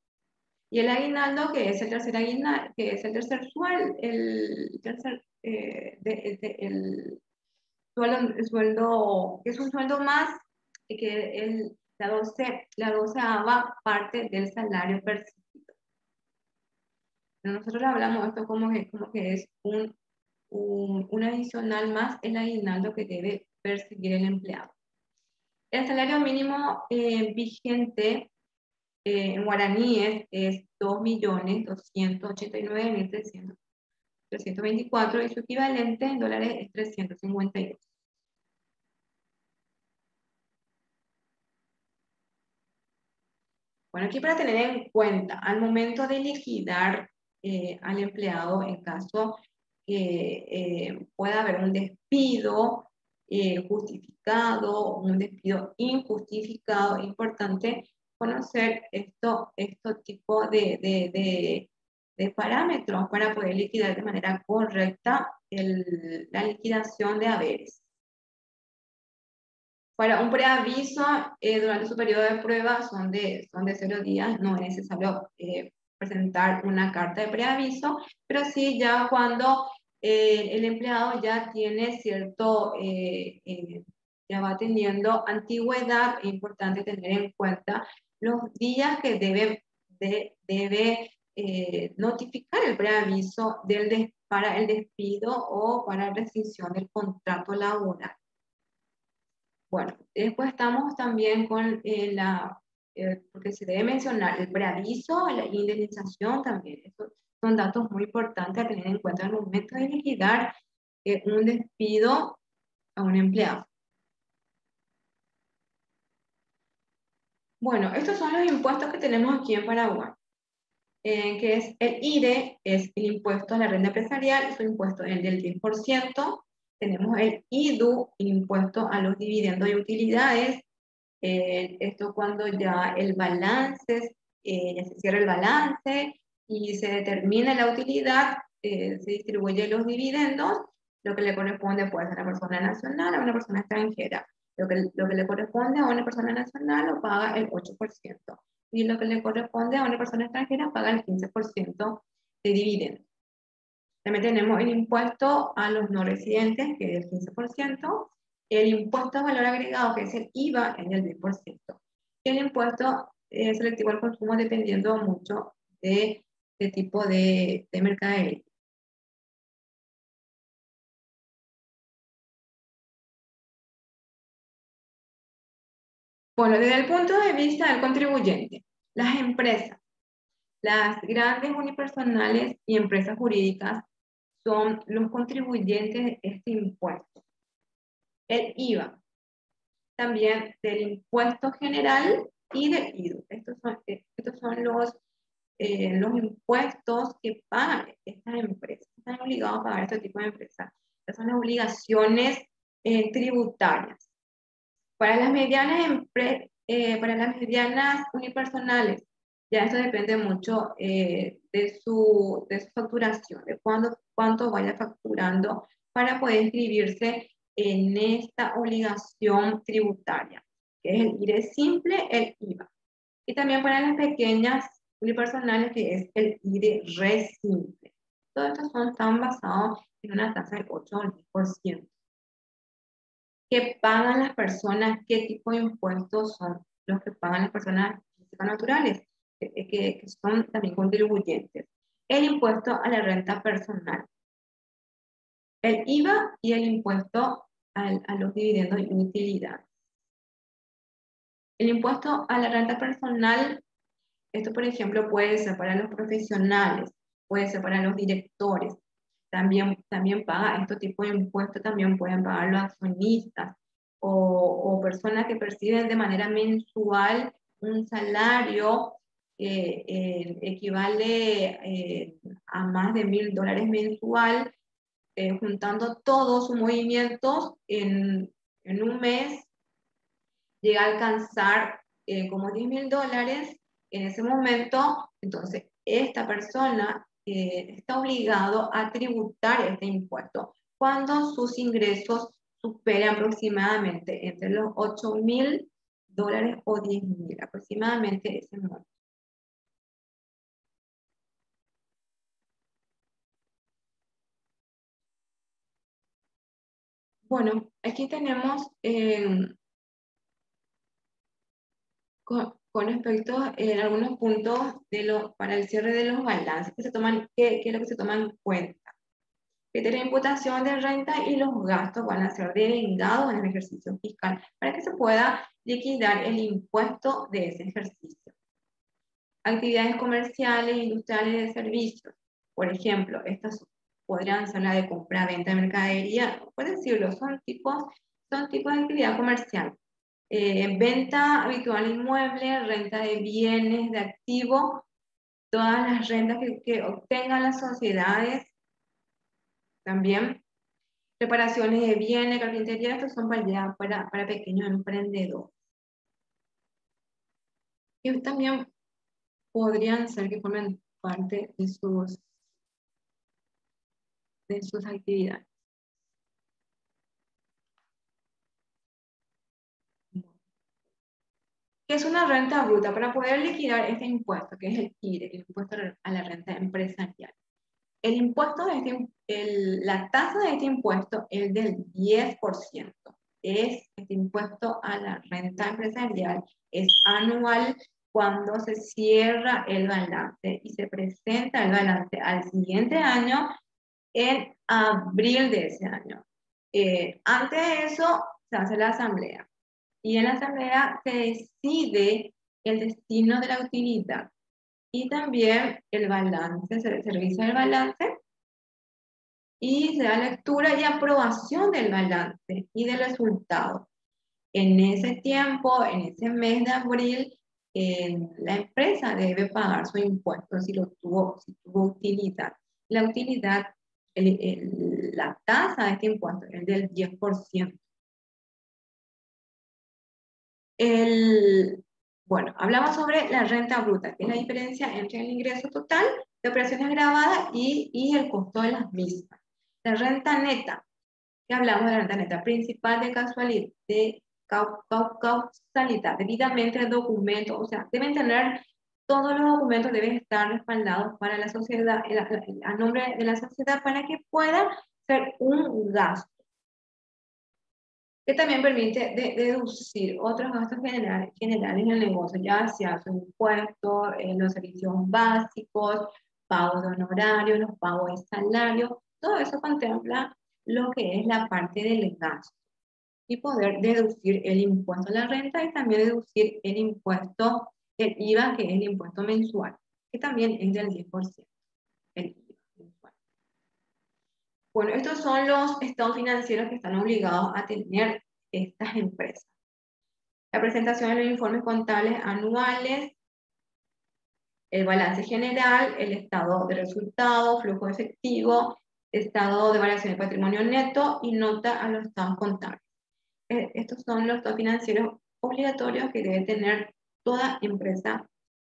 Y el aguinaldo, que es el tercer aguinaldo, que es el tercer sueldo, el tercer, eh, de, el sueldo, el sueldo, es un sueldo más que el, la, doce, la doceava parte del salario percibido. Nosotros hablamos esto como que, como que es un un, adicional más el aguinaldo que debe percibir el empleado. El salario mínimo eh, vigente eh, en guaraníes es 2.289.324 y su equivalente en dólares es 352. Bueno, aquí para tener en cuenta, al momento de liquidar eh, al empleado en caso que eh, pueda haber un despido eh, justificado, un despido injustificado. Importante conocer esto, tipos de, de, de, parámetros para poder liquidar de manera correcta el, la liquidación de haberes. Para un preaviso eh, durante su periodo de prueba son de, son de cero días, no es necesario presentar una carta de preaviso, pero sí ya cuando eh, el empleado ya tiene cierto, eh, eh, ya va teniendo antigüedad, es importante tener en cuenta los días que debe, debe notificar el preaviso del para el despido o para rescisión del contrato laboral. Bueno, después estamos también con la, porque se debe mencionar el preaviso, la indemnización también. Eso son datos muy importantes a tener en cuenta al momento de liquidar eh, un despido a un empleado. Bueno, estos son los impuestos que tenemos aquí en Paraguay, eh, que es el IRE, es el impuesto a la renta empresarial, es un impuesto el del 10%, tenemos el IDU, el impuesto a los dividendos y utilidades, eh, esto cuando ya el balance, ya se cierra el balance, y se determina la utilidad, eh, se distribuye los dividendos, lo que le corresponde puede ser a una persona nacional a una persona extranjera. Lo que, lo que le corresponde a una persona nacional lo paga el 8%, y lo que le corresponde a una persona extranjera paga el 15% de dividendos. También tenemos el impuesto a los no residentes, que es el 15%, el impuesto a valor agregado, que es el IVA, es el 10%. Y el impuesto eh, selectivo al consumo dependiendo mucho de este tipo de, de mercadería. Bueno, desde el punto de vista del contribuyente, las empresas, las grandes unipersonales y empresas jurídicas son los contribuyentes de este impuesto. El IVA, también del impuesto general y del IDU. Estos son, estos son los eh, los impuestos que pagan estas empresas. Están obligados a pagar este tipo de empresas. Estas son las obligaciones eh, tributarias. Para las medianas eh, para las medianas unipersonales, ya esto depende mucho de, su, de su facturación, de cuándo, cuánto vaya facturando para poder inscribirse en esta obligación tributaria, que es el IRE simple, el IVA. Y también para las pequeñas unipersonales, que es el IRE re simple. Todos estos son, están basados en una tasa del 8 al 10%. ¿Qué pagan las personas? ¿Qué tipo de impuestos son los que pagan las personas físicas naturales? Que, que, son también contribuyentes. El impuesto a la renta personal. El IVA y el impuesto a los dividendos y utilidades. El impuesto a la renta personal, esto por ejemplo puede ser para los profesionales, puede ser para los directores, también, también paga este tipo de impuestos, también pueden pagar los accionistas o, o personas que perciben de manera mensual un salario que eh, equivale eh, a más de mil dólares mensual, eh, juntando todos sus movimientos en, en, un mes, llega a alcanzar como 10 mil dólares en ese momento, entonces esta persona está obligado a tributar este impuesto cuando sus ingresos superen aproximadamente entre los 8 mil dólares o 10 mil, aproximadamente ese monto. Bueno, aquí tenemos eh, respecto a eh, algunos puntos de lo, para el cierre de los balances que se toman, qué, es lo que se toma en cuenta. Criterio de imputación de renta y los gastos van a ser devengados en el ejercicio fiscal para que se pueda liquidar el impuesto de ese ejercicio. Actividades comerciales, industriales de servicios. Por ejemplo, estas podrían ser la de compra, venta de mercadería, puede decirlo, son tipos, son tipos de actividad comercial. Eh, venta habitual inmueble, renta de bienes, de activos, todas las rentas que, obtengan las sociedades también. Reparaciones de bienes, carpintería, estos son para, para, para pequeños emprendedores. Y también podrían ser que formen parte de sus, de sus actividades. ¿Qué es una renta bruta? Para poder liquidar este impuesto, que es el IRE, el impuesto a la renta empresarial. El impuesto de este, la tasa de este impuesto es del 10%. Es este impuesto a la renta empresarial, es anual cuando se cierra el balance y se presenta el balance al siguiente año en abril de ese año. Eh, antes de eso, se hace la asamblea y en la asamblea se decide el destino de la utilidad y también el balance, se, revisa el balance y se da lectura y aprobación del balance y del resultado. En ese tiempo, en ese mes de abril, la empresa debe pagar su impuesto si, lo tuvo, si tuvo utilidad. La utilidad, la tasa de este impuesto es del 10%. El, bueno, hablamos sobre la renta bruta, que es la diferencia entre el ingreso total de operaciones grabadas y, y el costo de las mismas. La renta neta, que hablamos de la renta neta principal de casualidad, de causalidad, debidamente el documento, o sea, deben tener, todos los documentos deben estar respaldados para la sociedad, a nombre de la sociedad, para que pueda ser un gasto que también permite deducir otros gastos generales, generales en el negocio, ya sea su impuestos, eh, los servicios básicos, pagos de honorarios, los pagos de salario, todo eso contempla lo que es la parte del gasto y poder deducir el impuesto a la renta y también deducir el impuesto, el IVA, que es el impuesto mensual, que también es del 10%, el. Bueno, estos son los estados financieros que están obligados a tener estas empresas. La presentación de los informes contables anuales, el balance general, el estado de resultados, flujo efectivo, estado de variación de patrimonio neto y nota a los estados contables. Eh, estos son los estados financieros obligatorios que debe tener toda empresa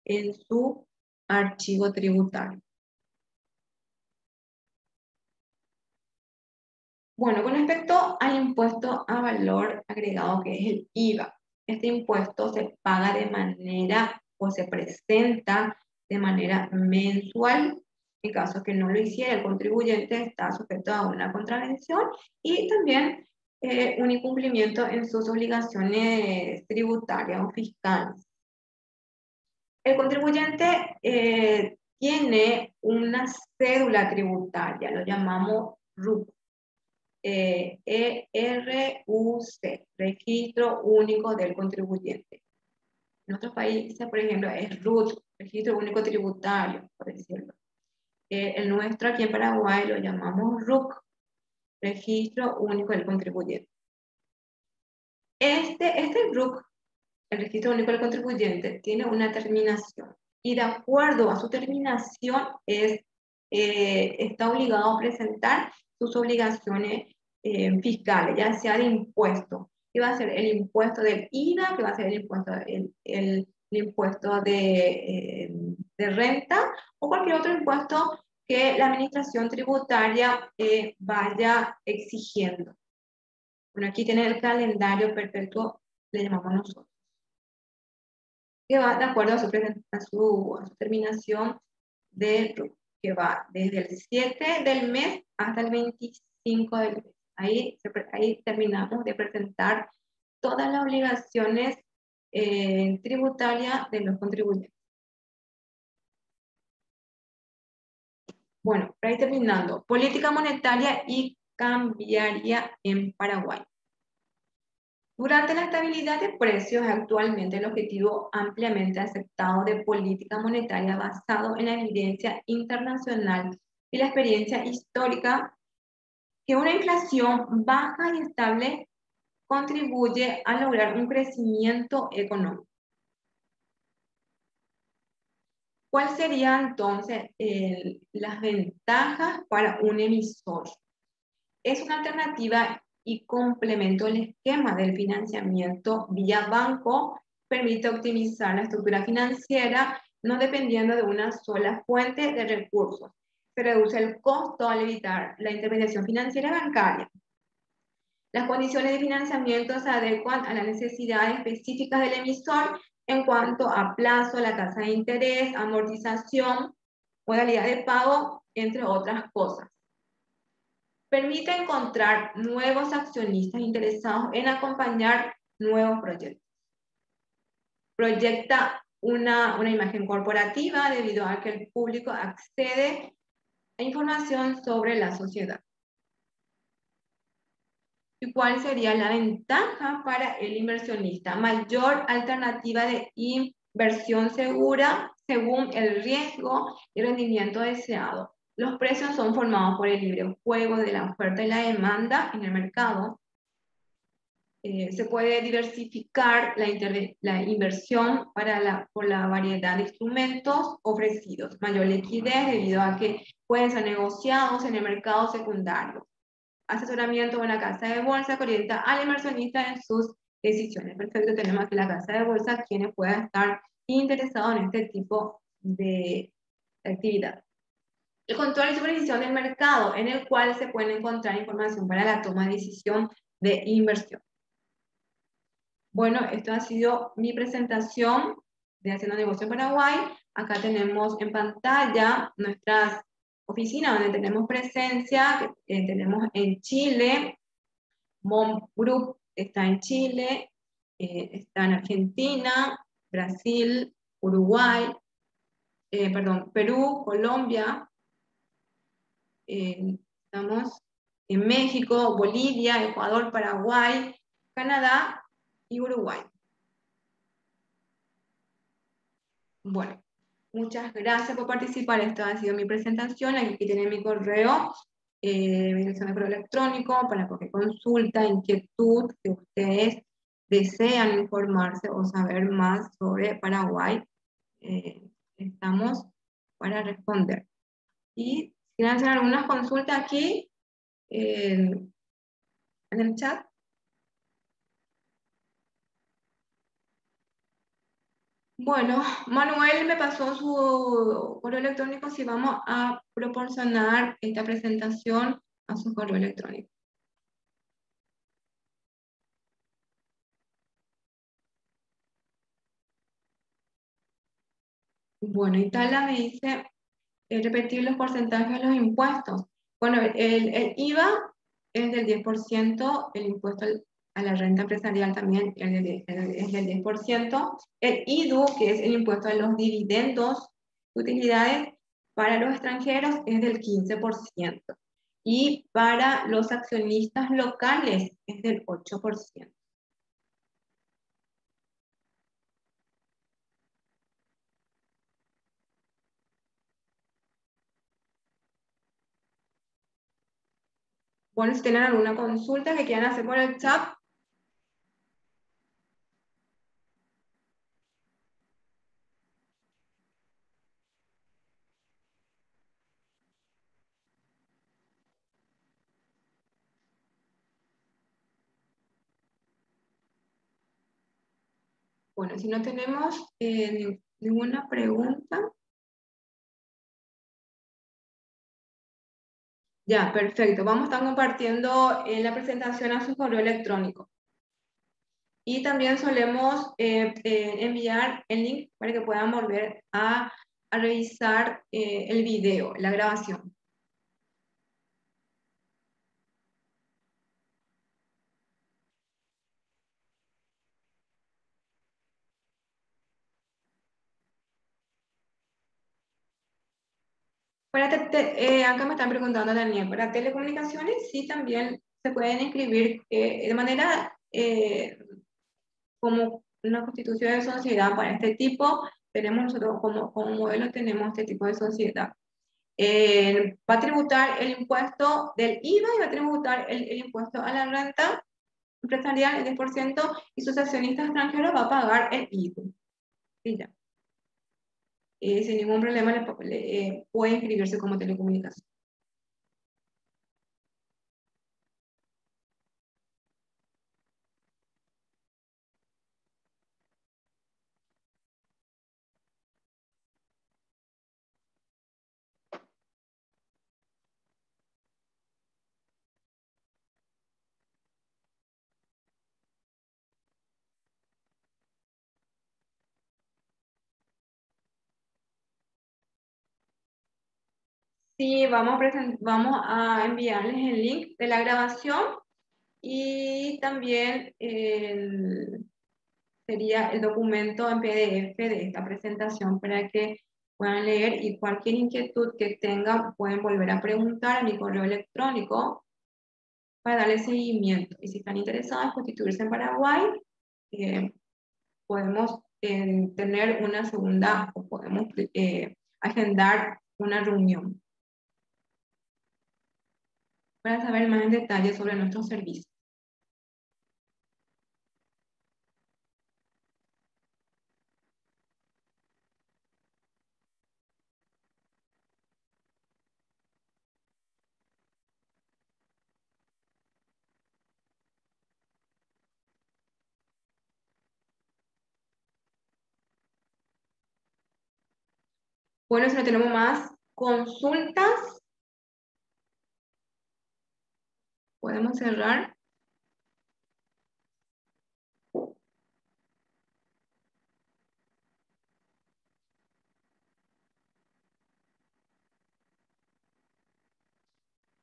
en su archivo tributario. Bueno, con respecto al impuesto a valor agregado, que es el IVA, este impuesto se paga de manera o se presenta de manera mensual. En caso que no lo hiciera, el contribuyente está sujeto a una contravención y también eh, un incumplimiento en sus obligaciones tributarias o fiscales. El contribuyente eh, tiene una cédula tributaria, lo llamamos RUC, eh, ERUC, Registro Único del Contribuyente. En otros países, por ejemplo, es RUT, Registro Único Tributario, por decirlo. Eh, el nuestro aquí en Paraguay lo llamamos RUC, Registro Único del Contribuyente. Este, este RUC, el Registro Único del Contribuyente, tiene una terminación y de acuerdo a su terminación es, eh, está obligado a presentar sus obligaciones eh, fiscales, ya sea de impuestos, que va a ser el impuesto del IVA, que va a ser el impuesto, el, el, impuesto de, eh, de, renta o cualquier otro impuesto que la administración tributaria vaya exigiendo. Bueno, aquí tiene el calendario perpetuo, le llamamos nosotros que va de acuerdo a su, a su, a su terminación de que va desde el 7 del mes hasta el 25 del mes. Ahí, terminamos de presentar todas las obligaciones eh, tributarias de los contribuyentes. Bueno, para ir terminando, política monetaria y cambiaria en Paraguay. Durante la estabilidad de precios actualmente el objetivo ampliamente aceptado de política monetaria basado en la evidencia internacional y la experiencia histórica que una inflación baja y estable contribuye a lograr un crecimiento económico. ¿Cuáles serían entonces las ventajas para un emisor? Es una alternativa y complemento el esquema del financiamiento vía banco, permite optimizar la estructura financiera no dependiendo de una sola fuente de recursos. Reduce el costo al evitar la intermediación financiera bancaria. Las condiciones de financiamiento se adecuan a las necesidades específicas del emisor en cuanto a plazo, la tasa de interés, amortización, modalidad de pago, entre otras cosas permite encontrar nuevos accionistas interesados en acompañar nuevos proyectos. Proyecta una, una imagen corporativa debido a que el público accede información sobre la sociedad. ¿Y cuál sería la ventaja para el inversionista? Mayor alternativa de inversión segura según el riesgo y rendimiento deseado. Los precios son formados por el libre juego de la oferta y la demanda en el mercado. Eh, se puede diversificar la, la inversión para la, por la variedad de instrumentos ofrecidos. Mayor liquidez debido a que pueden ser negociados en el mercado secundario. Asesoramiento en la casa de bolsa que orienta al inversionista en sus decisiones. Perfecto, tenemos aquí la casa de bolsa quienes puedan estar interesados en este tipo de actividad el control y supervisión del mercado, en el cual se puede encontrar información para la toma de decisión de inversión. Bueno, esto ha sido mi presentación de Haciendo Negocio en Paraguay. Acá tenemos en pantalla nuestras oficinas donde tenemos presencia, eh, tenemos en Chile, Mom Group está en Chile, eh, está en Argentina, Brasil, Uruguay, eh, perdón, Perú, Colombia, estamos en México, Bolivia, Ecuador, Paraguay, Canadá y Uruguay. Bueno, muchas gracias por participar. Esta ha sido mi presentación. Aquí tienen mi correo, eh, mi dirección de correo electrónico para cualquier consulta, inquietud que ustedes desean informarse o saber más sobre Paraguay. Eh, estamos para responder. Y ¿Quieren hacer algunas consultas aquí en el chat? Bueno, Manuel me pasó su correo electrónico si vamos a proporcionar esta presentación a su correo electrónico. Bueno, Itala me dice, repetir los porcentajes de los impuestos. Bueno, el, IVA es del 10%, el impuesto a la renta empresarial también es del 10%, el IDU, que es el impuesto a los dividendos de utilidades para los extranjeros, es del 15%, y para los accionistas locales es del 8%. Bueno, si tienen alguna consulta que quieran hacer por el chat. Bueno, si no tenemos eh, ninguna pregunta. Ya, perfecto. Vamos a estar compartiendo en la presentación a su correo electrónico. Y también solemos eh, eh, enviar el link para que puedan volver a, revisar eh, el video, la grabación. Eh, acá me están preguntando también, para telecomunicaciones sí también se pueden inscribir eh, de manera eh, como una constitución de sociedad para este tipo, tenemos nosotros como, como modelo tenemos este tipo de sociedad. va a tributar el impuesto del IVA y va a tributar el, el impuesto a la renta empresarial, el 10%, y sus accionistas extranjeros va a pagar el IVA. Y ya. Eh, sin ningún problema le, eh, puede inscribirse como telecomunicación. Sí, vamos a, vamos a enviarles el link de la grabación y también sería el documento en PDF de esta presentación para que puedan leer y cualquier inquietud que tengan pueden volver a preguntar a mi correo electrónico para darle seguimiento. Y si están interesados en constituirse en Paraguay, eh, podemos eh, tener una segunda o podemos eh, agendar una reunión para saber más en detalle sobre nuestros servicios. Bueno, si no tenemos más consultas, Podemos cerrar.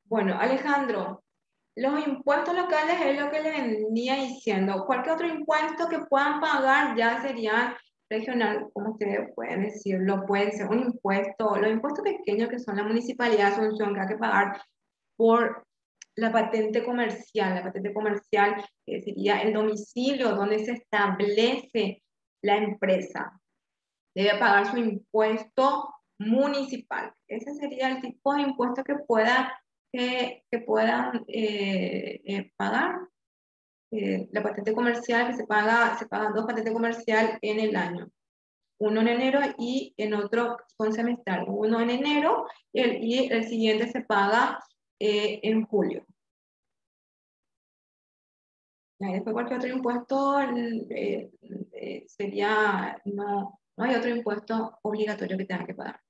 Bueno, Alejandro, los impuestos locales es lo que le venía diciendo. Cualquier otro impuesto que puedan pagar ya sería regional, como ustedes pueden decirlo, puede ser un impuesto, los impuestos pequeños que son la municipalidad de Asunción que hay que pagar por la patente comercial. La patente comercial sería el domicilio donde se establece la empresa. Debe pagar su impuesto municipal. Ese sería el tipo de impuesto que, pueda, que, puedan eh, eh, pagar. Eh, la patente comercial que se paga, se pagan dos patentes comerciales en el año. Uno en enero y en otro con semestral. Uno en enero y el siguiente se paga eh, en julio. Después cualquier otro impuesto eh, eh, sería, no, no hay otro impuesto obligatorio que tenga que pagar.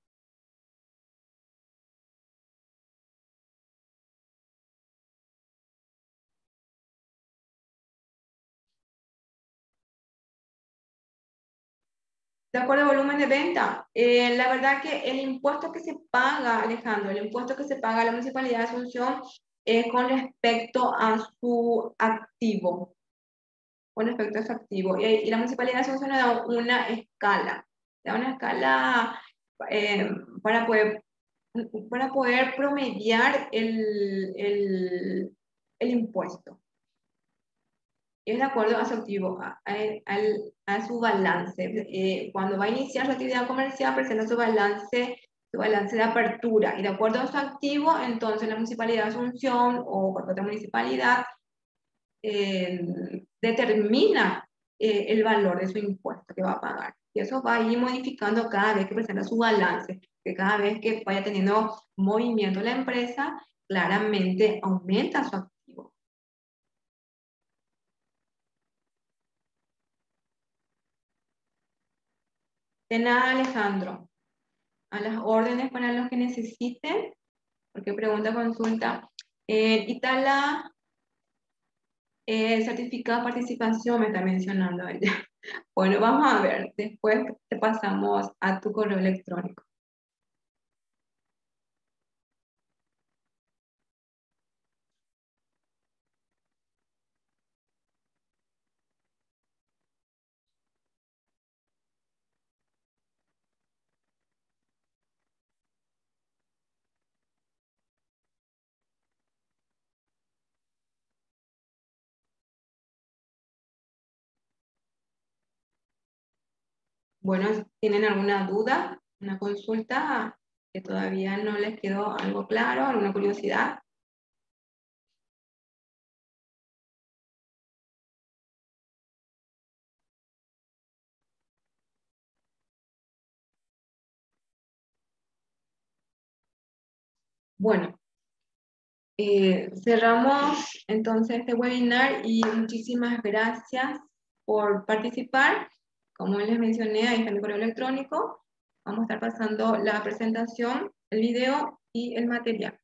De acuerdo al volumen de venta, eh, la verdad que el impuesto que se paga, Alejandro, el impuesto que se paga a la Municipalidad de Asunción es con respecto a su activo. Con respecto a su activo. Y, la municipalidad de Asunción da una escala. Da una escala eh, para, poder, para poder promediar el, el impuesto. Es de acuerdo a su activo, a, a, a su balance. Eh, cuando va a iniciar su actividad comercial, presenta su balance balance de apertura y de acuerdo a su activo, entonces la municipalidad de Asunción o cualquier otra municipalidad eh, determina eh, el valor de su impuesto que va a pagar. Y eso va a ir modificando cada vez que presenta su balance, que cada vez que vaya teniendo movimiento la empresa, claramente aumenta su activo. De nada, Alejandro a las órdenes para los que necesiten, porque pregunta, consulta. Eh, Itala, eh, certificado de participación me está mencionando ella. [laughs] Bueno, vamos a ver, después te pasamos a tu correo electrónico. Bueno, ¿tienen alguna duda, una consulta que todavía no les quedó algo claro, alguna curiosidad? Bueno, eh, cerramos entonces este webinar y muchísimas gracias por participar. Como les mencioné, ahí está mi correo electrónico. Vamos a estar pasando la presentación, el video y el material.